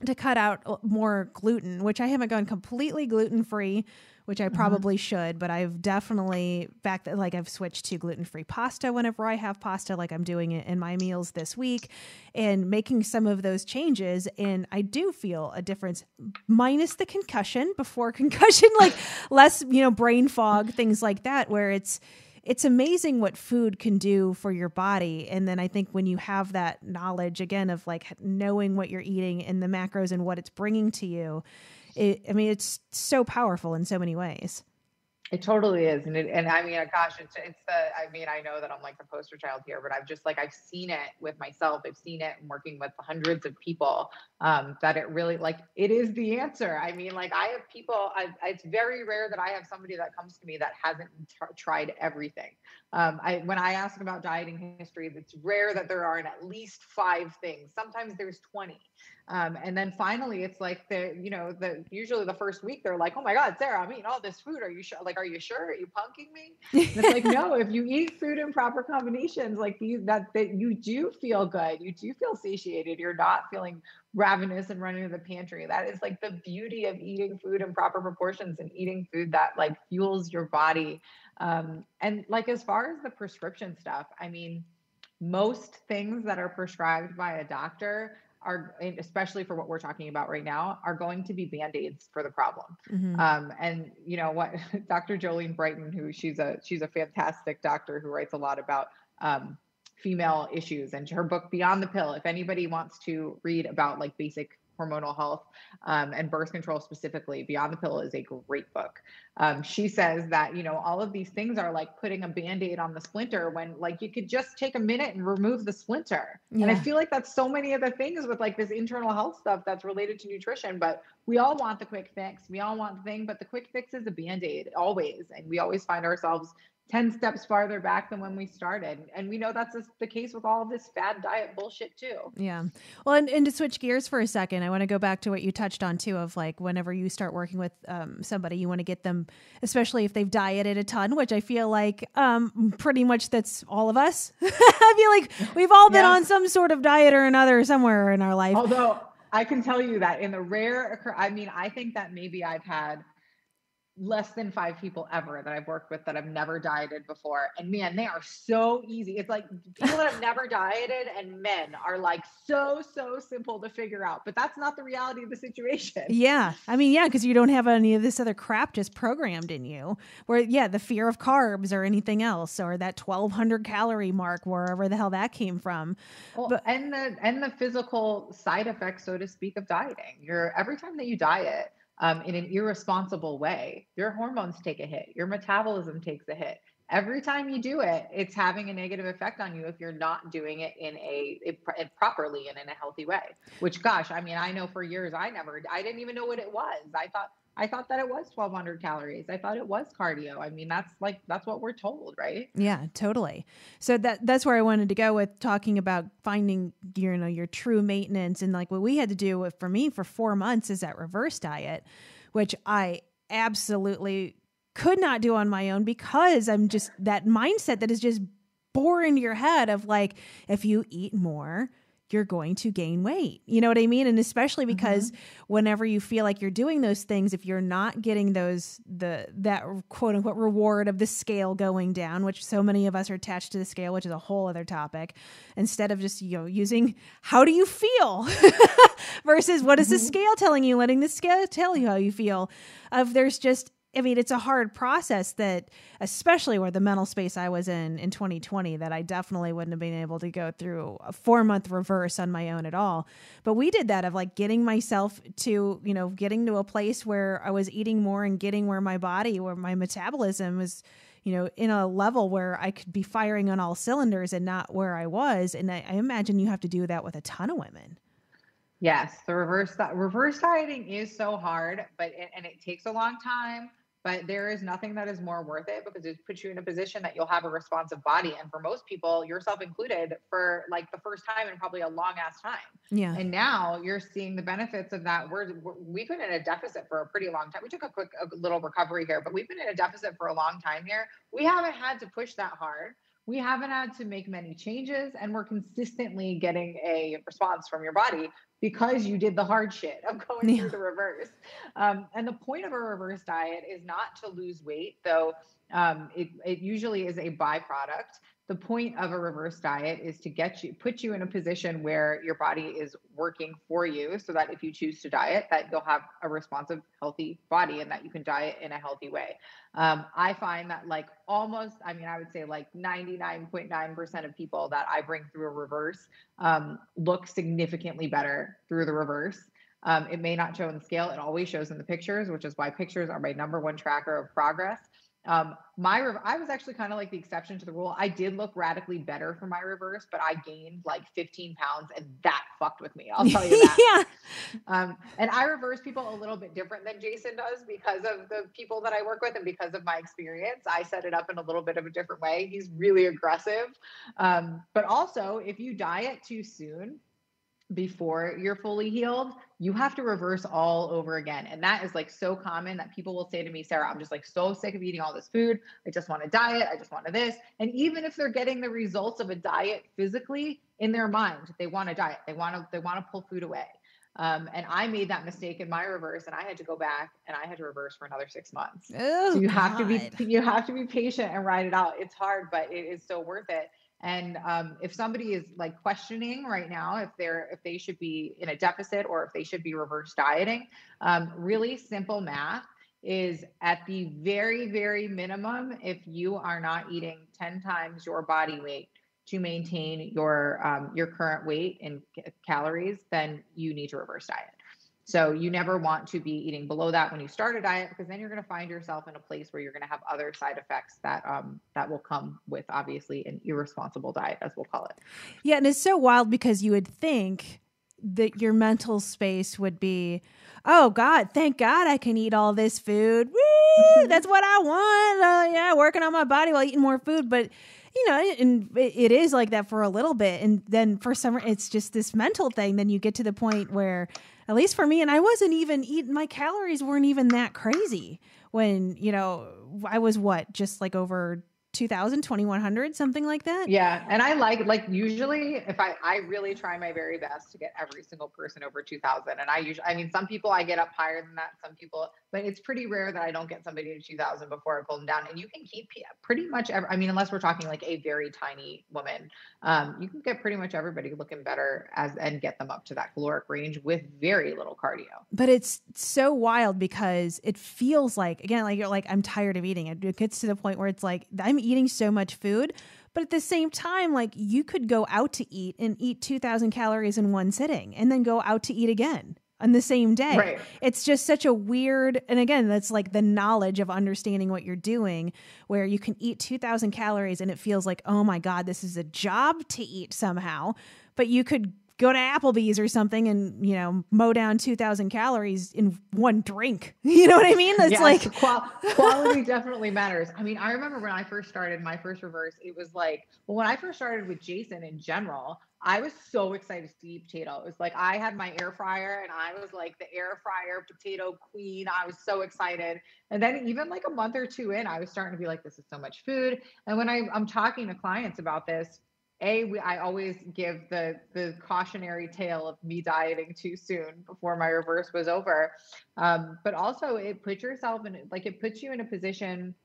to cut out more gluten which i haven't gone completely gluten free which I mm-hmm. probably mm-hmm. should, but I've definitely back that like I've switched to gluten free pasta whenever I have pasta, like I'm doing it in my meals this week, and making some of those changes. And I do feel a difference, minus the concussion. Before concussion, like less, you know, brain fog, things like that, where it's it's amazing what food can do for your body. And then I think when you have that knowledge again of like knowing what you're eating and the macros and what it's bringing to you, it, I mean, it's so powerful in so many ways. It totally is, and it, and I mean, gosh, it's it's the. I mean, I know that I'm like the poster child here, but I've just like I've seen it with myself. I've seen it working with hundreds of people. Um, that it really like it is the answer. I mean, like I have people. I, it's very rare that I have somebody that comes to me that hasn't t- tried everything. Um, I when I ask about dieting history, it's rare that there aren't at least five things. Sometimes there's twenty. Um, and then finally, it's like the, you know, the usually the first week they're like, "Oh my God, Sarah, I'm eating all this food. Are you sure? Like, are you sure? Are you punking me?" And it's like, no. If you eat food in proper combinations, like these, that that you do feel good. You do feel satiated. You're not feeling ravenous and running to the pantry. That is like the beauty of eating food in proper proportions and eating food that like fuels your body. Um, and like as far as the prescription stuff, I mean, most things that are prescribed by a doctor are especially for what we're talking about right now are going to be band-aids for the problem mm-hmm. um, and you know what dr jolene Brighten who she's a she's a fantastic doctor who writes a lot about um, female issues and her book beyond the pill. If anybody wants to read about like basic hormonal health um, and birth control specifically beyond the pill is a great book. Um, she says that you know all of these things are like putting a band-aid on the splinter when like you could just take a minute and remove the splinter. Yeah. and i feel like that's so many of the things with like this internal health stuff that's related to nutrition but we all want the quick fix. We all want the thing but the quick fix is a band-aid always and we always find ourselves 10 steps farther back than when we started. And we know that's the case with all of this fad diet bullshit too. Yeah. Well, and, and to switch gears for a second, I want to go back to what you touched on too of like whenever you start working with um, somebody, you want to get them, especially if they've dieted a ton, which I feel like um, pretty much that's all of us. I feel like we've all been yeah. on some sort of diet or another somewhere in our life. Although I can tell you that in the rare occur, I mean, I think that maybe I've had less than five people ever that I've worked with that have never dieted before. And man, they are so easy. It's like people that have never dieted and men are like so, so simple to figure out. But that's not the reality of the situation. Yeah. I mean, yeah, because you don't have any of this other crap just programmed in you. Where, yeah, the fear of carbs or anything else, or that 1200 calorie mark, wherever the hell that came from. Well, but, and the and the physical side effects, so to speak, of dieting. You're every time that you diet, um, in an irresponsible way, your hormones take a hit, your metabolism takes a hit. Every time you do it, it's having a negative effect on you if you're not doing it in a, a properly and in a healthy way. Which, gosh, I mean, I know for years I never, I didn't even know what it was. I thought I thought that it was 1200 calories. I thought it was cardio. I mean, that's like that's what we're told, right? Yeah, totally. So that that's where I wanted to go with talking about finding you know your true maintenance and like what we had to do with for me for 4 months is that reverse diet, which I absolutely could not do on my own because I'm just that mindset that is just born into your head of like if you eat more, you're going to gain weight. You know what I mean? And especially because mm-hmm. whenever you feel like you're doing those things, if you're not getting those the that quote unquote reward of the scale going down, which so many of us are attached to the scale, which is a whole other topic, instead of just you know using how do you feel versus what is the mm-hmm. scale telling you, letting the scale tell you how you feel. Of there's just I mean, it's a hard process that, especially where the mental space I was in in 2020, that I definitely wouldn't have been able to go through a four month reverse on my own at all. But we did that of like getting myself to, you know, getting to a place where I was eating more and getting where my body, where my metabolism was, you know, in a level where I could be firing on all cylinders and not where I was. And I, I imagine you have to do that with a ton of women. Yes, the reverse reverse dieting is so hard, but and it takes a long time but there is nothing that is more worth it because it puts you in a position that you'll have a responsive body. And for most people yourself included for like the first time in probably a long ass time. Yeah. And now you're seeing the benefits of that. We're, we've been in a deficit for a pretty long time. We took a quick a little recovery here but we've been in a deficit for a long time here. We haven't had to push that hard. We haven't had to make many changes and we're consistently getting a response from your body because you did the hard shit of going yeah. through the reverse. Um, and the point of a reverse diet is not to lose weight, though um, it, it usually is a byproduct the point of a reverse diet is to get you put you in a position where your body is working for you so that if you choose to diet that you'll have a responsive healthy body and that you can diet in a healthy way. Um, i find that like almost i mean i would say like 99.9% of people that i bring through a reverse um, look significantly better through the reverse. Um, it may not show in the scale it always shows in the pictures which is why pictures are my number one tracker of progress um, my I was actually kind of like the exception to the rule. I did look radically better for my reverse, but I gained like 15 pounds, and that fucked with me. I'll tell you that. yeah. Um, and I reverse people a little bit different than Jason does because of the people that I work with and because of my experience. I set it up in a little bit of a different way. He's really aggressive, um, but also if you diet too soon, before you're fully healed, you have to reverse all over again. And that is like so common that people will say to me, Sarah, I'm just like so sick of eating all this food. I just want to diet. I just want to this. And even if they're getting the results of a diet physically in their mind, they want to diet. They want to they want to pull food away. Um, and I made that mistake in my reverse, and I had to go back and I had to reverse for another six months. Oh, so you God. have to be you have to be patient and ride it out. It's hard, but it is so worth it. And um, if somebody is like questioning right now if they're if they should be in a deficit or if they should be reverse dieting, um, really simple math is at the very very minimum if you are not eating 10 times your body weight to maintain your um, your current weight in calories then you need to reverse diet so you never want to be eating below that when you start a diet because then you're going to find yourself in a place where you're going to have other side effects that um that will come with obviously an irresponsible diet as we'll call it. Yeah, and it's so wild because you would think that your mental space would be oh god thank god i can eat all this food Woo, that's what i want uh, yeah working on my body while eating more food but you know, and it is like that for a little bit, and then for some, it's just this mental thing. Then you get to the point where at least for me, and I wasn't even eating, my calories weren't even that crazy when, you know, I was what, just like over 2000 2100 something like that? Yeah and i like like usually if i i really try my very best to get every single person over 2000 and i usually i mean some people i get up higher than that some people but it's pretty rare that i don't get somebody to 2000 before i pull them down and you can keep pretty much every, i mean unless we're talking like a very tiny woman um, you can get pretty much everybody looking better as and get them up to that caloric range with very little cardio. But it's so wild because it feels like again like you're like i'm tired of eating it, it gets to the point where it's like i'm eating so much food. But at the same time, like you could go out to eat and eat 2,000 calories in one sitting and then go out to eat again on the same day. Right. It's just such a weird, and again, that's like the knowledge of understanding what you're doing, where you can eat 2,000 calories and it feels like, oh my God, this is a job to eat somehow. But you could go to Applebee's or something and you know mow down two thousand calories in one drink. You know what I mean? It's yes, like qual- quality definitely matters. I mean, I remember when I first started my first reverse, it was like well, when I first started with Jason in general. I was so excited to eat potato. It was like I had my air fryer and I was like the air fryer potato queen. I was so excited. And then even like a month or two in, I was starting to be like, this is so much food. And when I, I'm talking to clients about this, a we, I always give the the cautionary tale of me dieting too soon before my reverse was over, um, but also it puts yourself in like it puts you in a position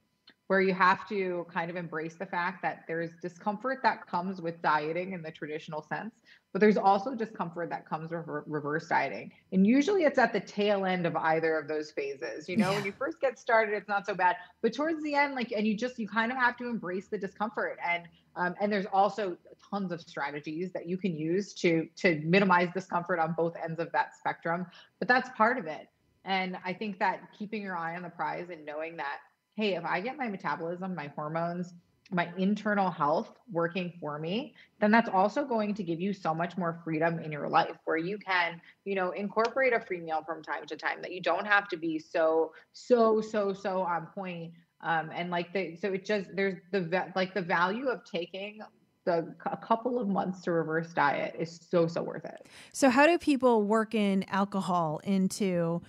where you have to kind of embrace the fact that there's discomfort that comes with dieting in the traditional sense, but there's also discomfort that comes with reverse dieting. And usually it's at the tail end of either of those phases. You know, yeah. when you first get started, it's not so bad, but towards the end, like, and you just, you kind of have to embrace the discomfort. And, um, and there's also tons of strategies that you can use to, to minimize discomfort on both ends of that spectrum, but that's part of it. And I think that keeping your eye on the prize and knowing that hey, if I get my metabolism, my hormones, my internal health working for me, then that's also going to give you so much more freedom in your life where you can, you know, incorporate a free meal from time to time that you don't have to be so, so, so, so on point. Um, and like the, so it just, there's the, like the value of taking the, a couple of months to reverse diet is so, so worth it. So how do people work in alcohol into,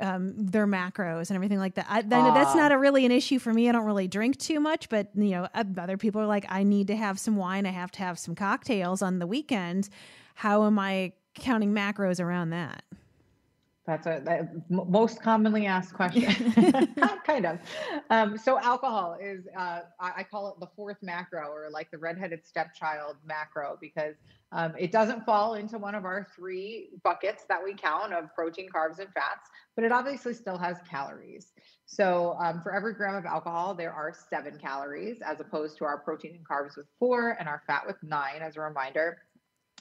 um, their macros and everything like that. I, uh, that's not a really an issue for me. I don't really drink too much, but you know, other people are like, I need to have some wine. I have to have some cocktails on the weekend. How am I counting macros around that? That's a that most commonly asked question. kind of. Um, so alcohol is, uh, I, I, call it the fourth macro or like the redheaded stepchild macro because um, it doesn't fall into one of our three buckets that we count of protein, carbs, and fats, but it obviously still has calories. So um, for every gram of alcohol, there are seven calories as opposed to our protein and carbs with four and our fat with nine, as a reminder.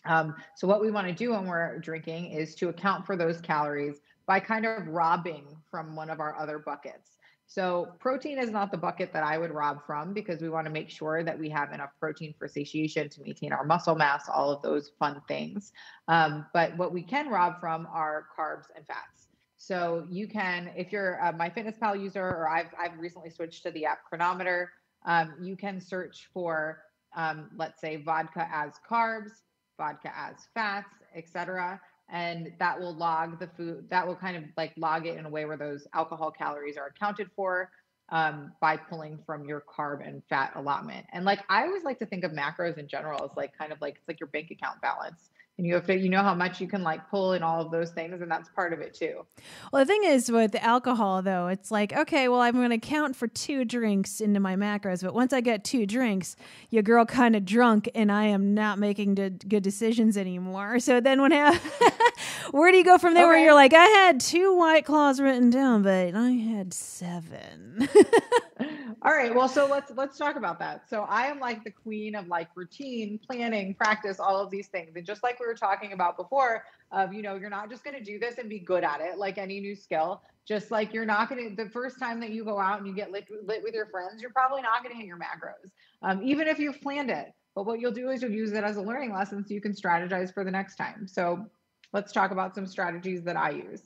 Um, so what we want to do when we're drinking is to account for those calories by kind of robbing from one of our other buckets. So protein is not the bucket that I would rob from because we want to make sure that we have enough protein for satiation to maintain our muscle mass, all of those fun things. Um, but what we can rob from are carbs and fats. So you can, if you're a MyFitnessPal user, or I've I've recently switched to the app Cronometer, um, you can search for, um, let's say, vodka as carbs, vodka as fats, etc and that will log the food that will kind of like log it in a way where those alcohol calories are accounted for um, by pulling from your carb and fat allotment. And like i always like to think of macros in general as like kind of like it's like your bank account balance and you have to you know how much you can like pull in all of those things and that's part of it too. Well the thing is with alcohol though it's like okay well i'm going to count for two drinks into my macros but once i get two drinks your girl kind of drunk and i am not making good decisions anymore. So then when I, where do you go from there? Okay. where you're like i had two white claws written down but i had seven. All right well so let's let's talk about that. So i am like the queen of like routine planning practice all of these things. And just like we were talking about before of you know you're not just going to do this and be good at it like any new skill. Just like you're not going to the first time that you go out and you get lit, lit with your friends you're probably not going to hit your macros um, even if you've planned it. But what you'll do is you'll use it as a learning lesson so you can strategize for the next time. So let's talk about some strategies that i use.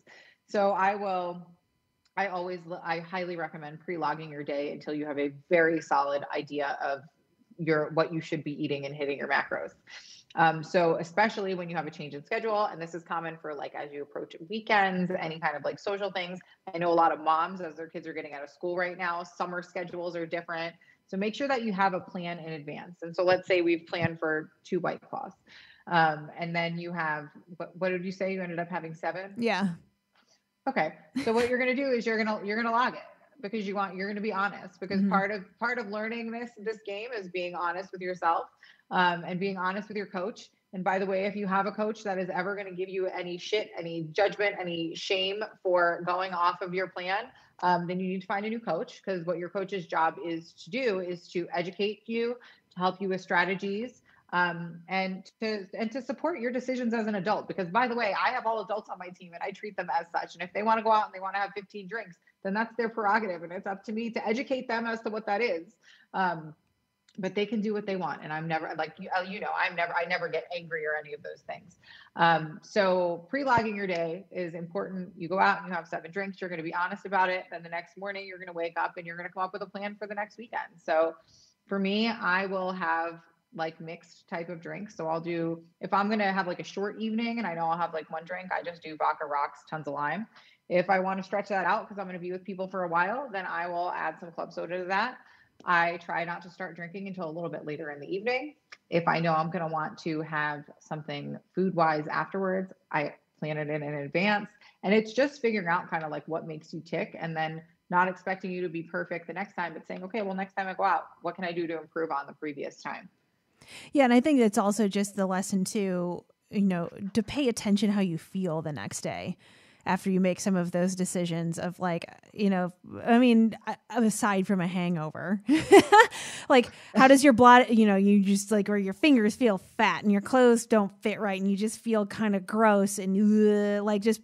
So i will i always i highly recommend pre-logging your day until you have a very solid idea of your what you should be eating and hitting your macros um, so especially when you have a change in schedule, and this is common for like as you approach weekends, any kind of like social things. I know a lot of moms as their kids are getting out of school right now, summer schedules are different. So make sure that you have a plan in advance. And so let's say we've planned for two white claws. Um, and then you have what, what did you say? You ended up having seven? Yeah. Okay. So what you're gonna do is you're gonna you're gonna log it because you want you're going to be honest because mm-hmm. part of part of learning this this game is being honest with yourself um, and being honest with your coach. And by the way, if you have a coach that is ever going to give you any shit, any judgment, any shame for going off of your plan, um, then you need to find a new coach because what your coach's job is to do is to educate you, to help you with strategies, um, and to and to support your decisions as an adult. Because by the way, I have all adults on my team and I treat them as such. And if they want to go out and they want to have 15 drinks, then that's their prerogative, and it's up to me to educate them as to what that is. Um, but they can do what they want. And i'm never like you, you know i'm never i never get angry or any of those things. Um, so pre-logging your day is important. You go out and you have seven drinks you're going to be honest about it. Then the next morning you're going to wake up and you're going to come up with a plan for the next weekend. So for me i will have like mixed type of drinks. So i'll do if i'm going to have like a short evening and i know i'll have like one drink i just do vodka rocks tons of lime. If i want to stretch that out because i'm going to be with people for a while then i will add some club soda to that I try not to start drinking until a little bit later in the evening. If I know I'm going to want to have something food wise afterwards, I plan it in in advance. And it's just figuring out kind of like what makes you tick and then not expecting you to be perfect the next time, but saying, okay, well, next time I go out, what can I do to improve on the previous time? Yeah, and I think it's also just the lesson to, you know, to pay attention how you feel the next day after you make some of those decisions of like you know i mean aside from a hangover like how does your blood you know you just like or your fingers feel fat and your clothes don't fit right and you just feel kind of gross and like just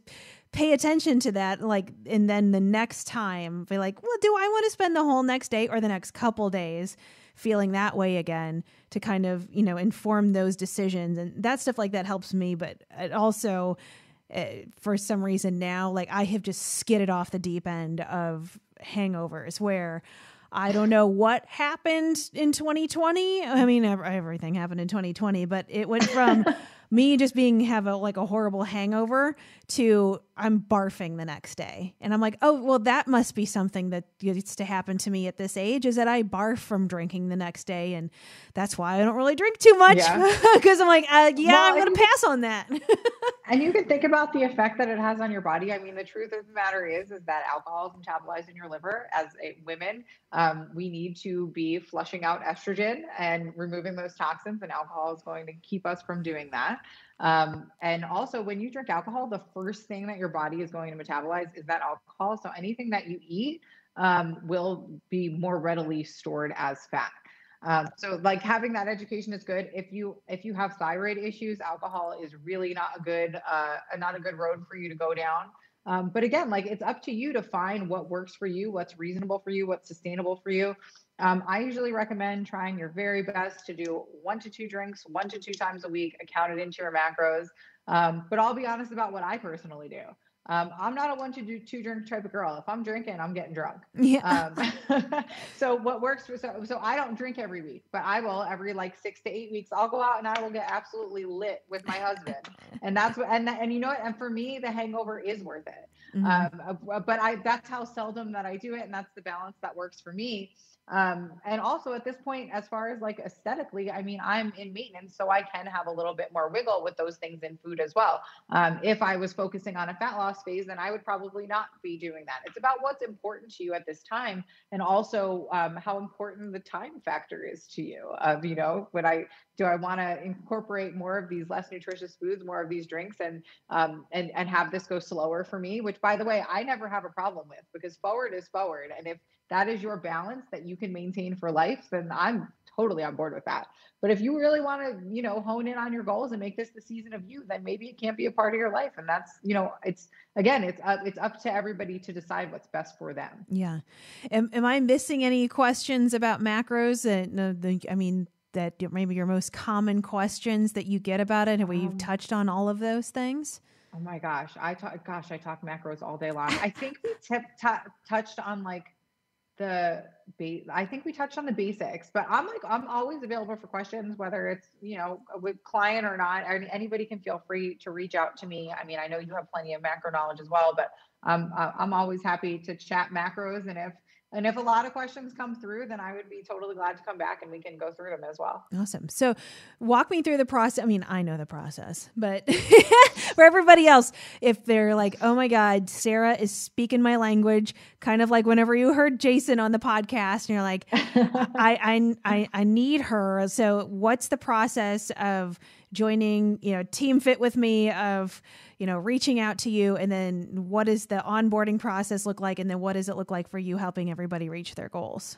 pay attention to that like and then the next time be like well do i want to spend the whole next day or the next couple days feeling that way again to kind of you know inform those decisions? And that stuff like that helps me but it also Uh, for some reason now like i have just skidded off the deep end of hangovers where I don't know what happened in 2020. I mean, everything happened in 2020, but it went from me just being have a like a horrible hangover to I'm barfing the next day. And I'm like, "Oh, well that must be something that gets to happen to me at this age is that I barf from drinking the next day and that's why I don't really drink too much because yeah. I'm like, uh, yeah, well, I'm going to pass on that." and you can think about the effect that it has on your body. I mean, the truth of the matter is is that alcohol is metabolized in your liver as a, women. Um, we need to be flushing out estrogen and removing those toxins and alcohol is going to keep us from doing that. Um, and also, when you drink alcohol, the first thing that your body is going to metabolize is that alcohol. So anything that you eat um, will be more readily stored as fat. Um, so like having that education is good. If you if you have thyroid issues, alcohol is really not a good uh, not a good road for you to go down. Um, but again, like it's up to you to find what works for you, what's reasonable for you, what's sustainable for you. Um, I usually recommend trying your very best to do one to two drinks, one to two times a week, account it into your macros. Um, but I'll be honest about what I personally do. Um, I'm not a one to do two drink type of girl. If I'm drinking, I'm getting drunk. Yeah. Um, so what works for so so I don't drink every week, but I will every like six to eight weeks. I'll go out and I will get absolutely lit with my husband, and that's what and and you know what? And for me, the hangover is worth it. Mm-hmm. Um, uh, but I that's how seldom that I do it, and that's the balance that works for me. Um, and also at this point, as far as like aesthetically, I mean, I'm in maintenance, so I can have a little bit more wiggle with those things in food as well. Um, if I was focusing on a fat loss phase, then I would probably not be doing that. It's about what's important to you at this time, and also um, how important the time factor is to you. Of you know, would I do I want to incorporate more of these less nutritious foods, more of these drinks, and um, and and have this go slower for me? Which, by the way, I never have a problem with because forward is forward, and if that is your balance that you can maintain for life, then I'm totally on board with that. But if you really want to, you know, hone in on your goals and make this the season of you, then maybe it can't be a part of your life. And that's, you know, it's again, it's up, it's up to everybody to decide what's best for them. Yeah. Am, am I missing any questions about macros? And uh, the, I mean, that maybe your most common questions that you get about it? Have we um, touched on all of those things? Oh my gosh, I talk. Gosh, I talk macros all day long. I think we t- t- touched on like the base i think we touched on the basics but i'm like i'm always available for questions whether it's you know with client or not. I mean, anybody can feel free to reach out to me. I mean i know you have plenty of macro knowledge as well but um, i'm always happy to chat macros and if and if a lot of questions come through, then I would be totally glad to come back and we can go through them as well. Awesome. So, walk me through the process. I mean, I know the process, but for everybody else, if they're like, oh my God, Sarah is speaking my language, kind of like whenever you heard Jason on the podcast and you're like, I, I, I, I need her. So, what's the process of joining, you know, Team Fit with me, of, you know, reaching out to you and then what does the onboarding process look like and then what does it look like for you helping everybody reach their goals?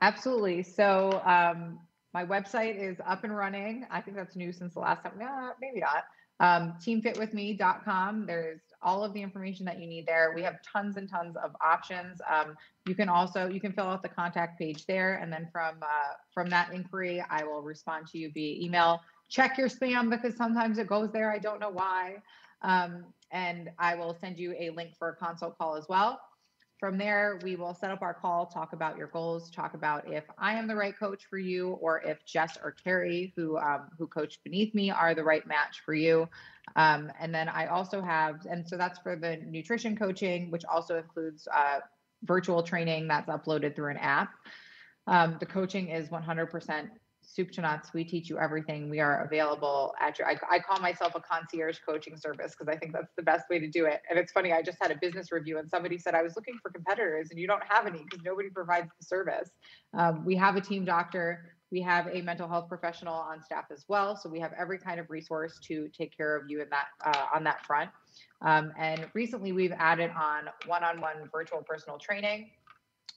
Absolutely. So, um, my website is up and running. I think that's new since the last time. No, maybe not. Um, teamfitwithme.com. There's all of the information that you need there. We have tons and tons of options. Um, you can also you can fill out the contact page there, and then from uh, from that inquiry, I will respond to you via email check your spam because sometimes it goes there. I don't know why. Um, and I will send you a link for a consult call as well. From there, we will set up our call, talk about your goals, talk about if I am the right coach for you, or if Jess or Carrie, who um, who coached beneath me, are the right match for you. Um, and then I also have, and so that's for the nutrition coaching, which also includes uh, virtual training that's uploaded through an app. Um, the coaching is 100% soup to nuts. We teach you everything. We are available at your, I, I call myself a concierge coaching service because I think that's the best way to do it. And it's funny, I just had a business review and somebody said, I was looking for competitors and you don't have any because nobody provides the service. Um, we have a team doctor. We have a mental health professional on staff as well. So we have every kind of resource to take care of you in that, uh, on that front. Um, and recently we've added on one-on-one virtual personal training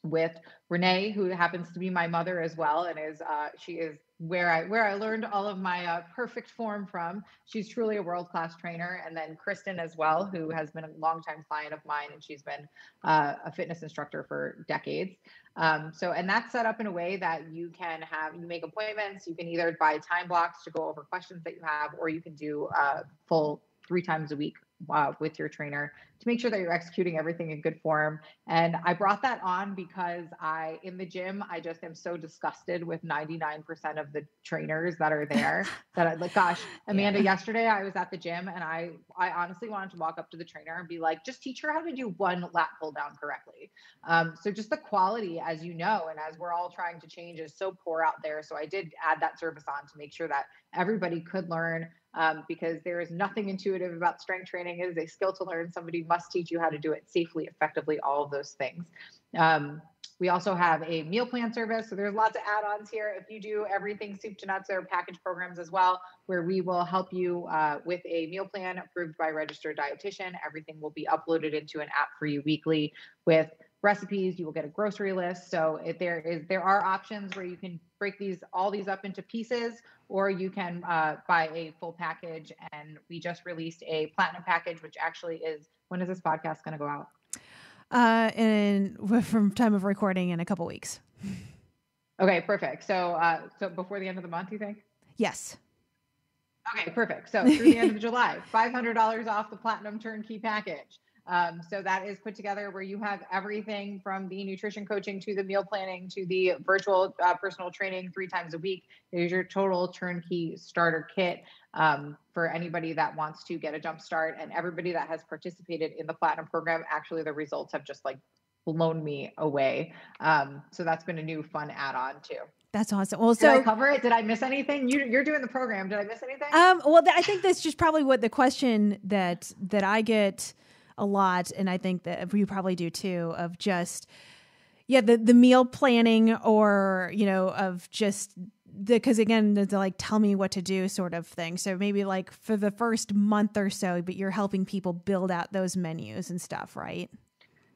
with Renee, who happens to be my mother as well, and is uh, she is where I where I learned all of my uh, perfect form from. She's truly a world class trainer, and then Kristen as well, who has been a longtime client of mine, and she's been uh, a fitness instructor for decades. Um, so, and that's set up in a way that you can have you make appointments. You can either buy time blocks to go over questions that you have, or you can do uh, full three times a week uh, with your trainer to make sure that you're executing everything in good form. And I brought that on because I, in the gym, I just am so disgusted with 99% of the trainers that are there that I like, gosh, Amanda, yeah. yesterday I was at the gym and I, I honestly wanted to walk up to the trainer and be like, just teach her how to do one lat pull down correctly. Um, so just the quality, as you know, and as we're all trying to change is so poor out there. So I did add that service on to make sure that everybody could learn um, because there is nothing intuitive about strength training. It is a skill to learn. Somebody must teach you how to do it safely, effectively, all of those things. Um, we also have a meal plan service. So there's lots of add-ons here. If you do everything soup to nuts, there are package programs as well, where we will help you uh, with a meal plan approved by registered dietitian. Everything will be uploaded into an app for you weekly with recipes you will get a grocery list. So if there is there are options where you can break these all these up into pieces or you can uh, buy a full package. And we just released a platinum package which actually is when is this podcast going to go out? Uh in from time of recording in a couple weeks. Okay perfect. So uh so before the end of the month you think? Yes. Okay perfect. So through the end of july $500 off the platinum turnkey package um, so that is put together where you have everything from the nutrition coaching to the meal planning to the virtual uh, personal training three times a week. Here's your total turnkey starter kit um, for anybody that wants to get a jump start. And everybody that has participated in the platinum program, actually, the results have just like blown me away. Um, so that's been a new fun add on too. That's awesome. Well, so Did I cover it. Did I miss anything? You, you're doing the program. Did I miss anything? Um, well, th- I think that's just probably what the question that that I get a lot, and I think that you probably do too, of just yeah, the the meal planning or you know of just the because again the, like tell me what to do sort of thing. So maybe like for the first month or so but you're helping people build out those menus and stuff right?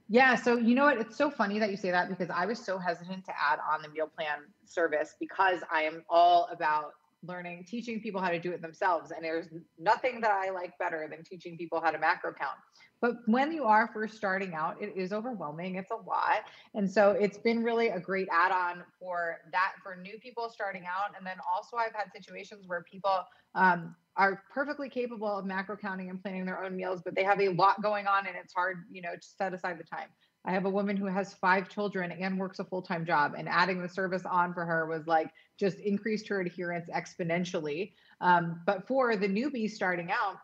Yeah so you know what? It's so funny that you say that because i was so hesitant to add on the meal plan service because i am all about learning teaching people how to do it themselves and there's nothing that i like better than teaching people how to macro count but when you are first starting out, it is overwhelming. It's a lot. And so it's been really a great add on for that for new people starting out. And then also, I've had situations where people um, are perfectly capable of macro counting and planning their own meals, but they have a lot going on and it's hard, you know, to set aside the time. I have a woman who has five children and works a full time job, and adding the service on for her was like just increased her adherence exponentially. Um, but for the newbie starting out,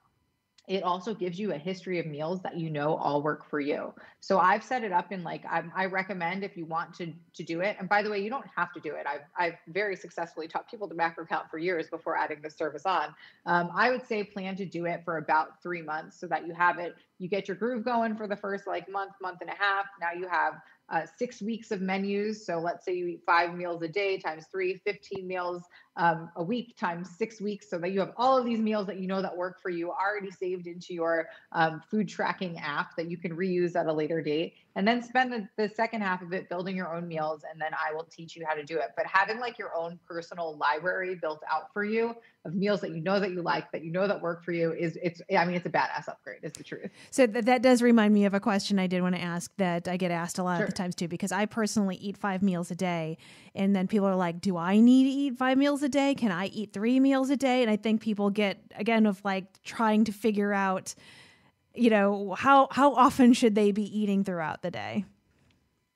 it also gives you a history of meals that you know all work for you. So I've set it up in like I, I, recommend if you want to to do it. And by the way, you don't have to do it. I've I've very successfully taught people to macro count for years before adding this service on. Um, I would say plan to do it for about three months so that you have it. You get your groove going for the first like month, month and a half. Now you have uh, six weeks of menus. So let's say you eat five meals a day times three, 15 meals um, a week times six weeks so that you have all of these meals that you know that work for you already saved into your um, food tracking app that you can reuse at a later date. And then spend the, the second half of it building your own meals and then i will teach you how to do it. But having like your own personal library built out for you of meals that you know that you like that you know that work for you is it's i mean it's a badass upgrade is the truth. So th- that does remind me of a question i did want to ask that i get asked a lot sure. of the times too because i personally eat five meals a day and then people are like do i need to eat five meals a day can i eat three meals a day and i think people get again of like trying to figure out you know how how often should they be eating throughout the day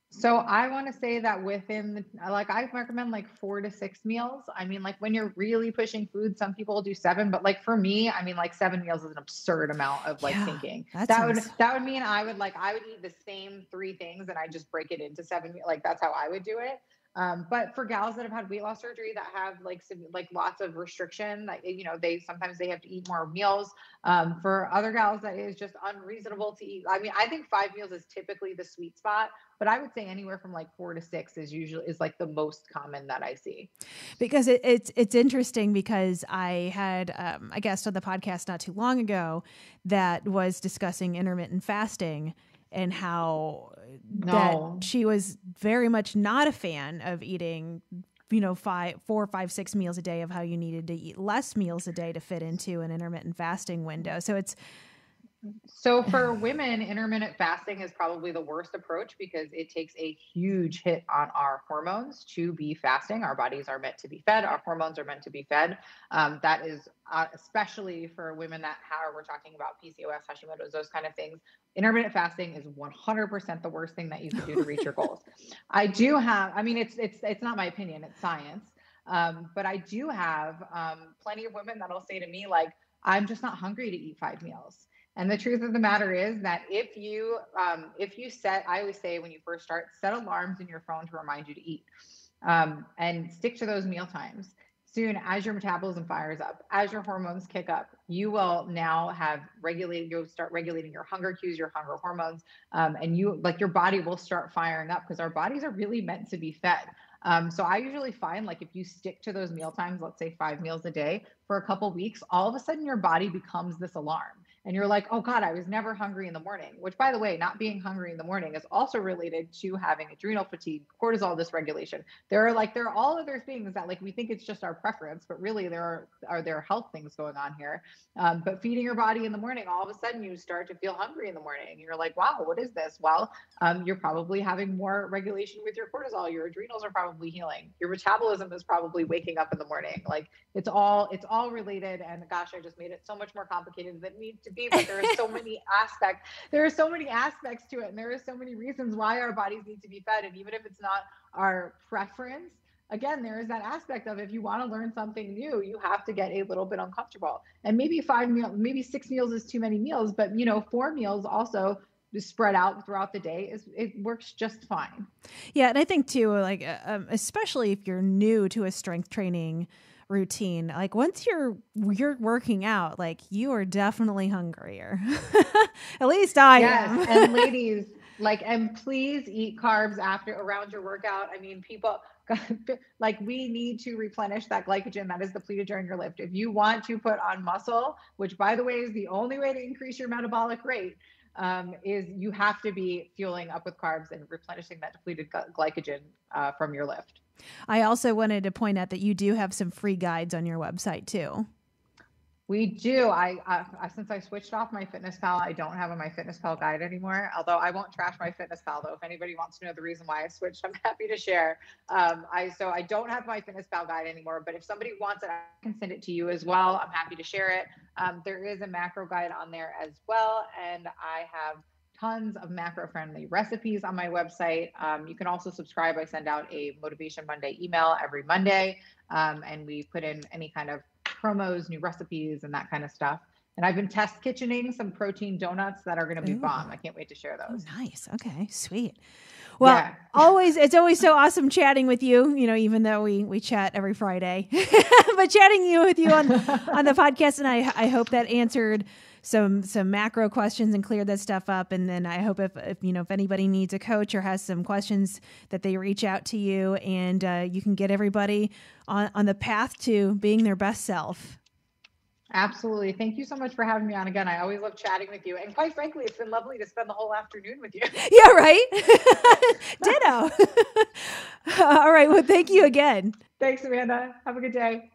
so I want to say that within the, like I recommend like four to six meals. I mean, like when you're really pushing food, some people do seven, but like for me, I mean, like seven meals is an absurd amount of like yeah, thinking. That, that sounds... would that would mean I would like I would eat the same three things and I just break it into seven. Like that's how I would do it. Um, but for gals that have had weight loss surgery that have like some, like lots of restriction, like you know, they sometimes they have to eat more meals. Um, for other gals, that is just unreasonable to eat. I mean, I think five meals is typically the sweet spot, but I would say anywhere from like four to six is usually is like the most common that I see. Because it, it's it's interesting because I had um, a guest on the podcast not too long ago that was discussing intermittent fasting and how No. that she was very much not a fan of eating you know five four five six meals a day of how you needed to eat less meals a day to fit into an intermittent fasting window so it's So for women, intermittent fasting is probably the worst approach because it takes a huge hit on our hormones to be fasting. Our bodies are meant to be fed. Our hormones are meant to be fed. Um, that is uh, especially for women that have, we're talking about PCOS, Hashimoto's, those kind of things. Intermittent fasting is 100% the worst thing that you can do to reach your goals. I do have, I mean, it's it's it's not my opinion, it's science. Um, but I do have um, plenty of women that'll say to me like, I'm just not hungry to eat five meals. And the truth of the matter is that if you um, if you set, I always say when you first start, set alarms in your phone to remind you to eat, um, and stick to those meal times. Soon, as your metabolism fires up, as your hormones kick up, you will now have regulated. You'll start regulating your hunger cues, your hunger hormones, um, and you like your body will start firing up because our bodies are really meant to be fed. Um, so I usually find like if you stick to those meal times, let's say five meals a day for a couple weeks, all of a sudden your body becomes this alarm and you're like, oh God, I was never hungry in the morning, which by the way, not being hungry in the morning is also related to having adrenal fatigue, cortisol dysregulation. There are like, there are all other things that like we think it's just our preference, but really there are, are there health things going on here. Um, but feeding your body in the morning, all of a sudden you start to feel hungry in the morning. You're like, wow, what is this? Well, um, you're probably having more regulation with your cortisol. Your adrenals are probably healing. Your metabolism is probably waking up in the morning. Like it's all, it's all related. And gosh, I just made it so much more complicated than it needs to be, but there are so many aspects. There are so many aspects to it. And there are so many reasons why our bodies need to be fed. And even if it's not our preference, again, there is that aspect of if you want to learn something new, you have to get a little bit uncomfortable. And maybe five meals, maybe six meals is too many meals, but you know, four meals also spread out throughout the day is it works just fine. Yeah, and I think too, like uh, um, especially if you're new to a strength training routine, like once you're you're working out, like you are definitely hungrier. At least I yes, am. and ladies, like, and please eat carbs after around your workout. I mean, people like we need to replenish that glycogen that is depleted during your lift. If you want to put on muscle, which by the way is the only way to increase your metabolic rate, um, is you have to be fueling up with carbs and replenishing that depleted glycogen uh, from your lift. I also wanted to point out that you do have some free guides on your website too. We do. I, uh, since I switched off MyFitnessPal, I don't have a MyFitnessPal guide anymore. Although I won't trash MyFitnessPal though. If anybody wants to know the reason why I switched, I'm happy to share. Um, I so I don't have MyFitnessPal guide anymore. But if somebody wants it, I can send it to you as well. I'm happy to share it. Um, there is a macro guide on there as well, and I have tons of macro friendly recipes on my website. Um, you can also subscribe. I send out a Motivation Monday email every Monday, um, and we put in any kind of promos, new recipes, and that kind of stuff. And I've been test kitchening some protein donuts that are going to be Ooh. bomb. I can't wait to share those. Oh, nice. Okay. Sweet. Well, Yeah. always it's always so awesome chatting with you. You know, even though we we chat every Friday, but chatting you with you on on the podcast, and I I hope that answered some some macro questions and cleared that stuff up. And then I hope if, if you know if anybody needs a coach or has some questions that they reach out to you, and uh, you can get everybody on on the path to being their best self. Absolutely. Thank you so much for having me on again. I always love chatting with you. And quite frankly, it's been lovely to spend the whole afternoon with you. Yeah, right. Ditto. All right. Well, thank you again. Thanks, Amanda. Have a good day.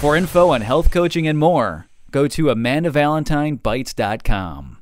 For info on health coaching and more, go to AmandaValentineBites.com.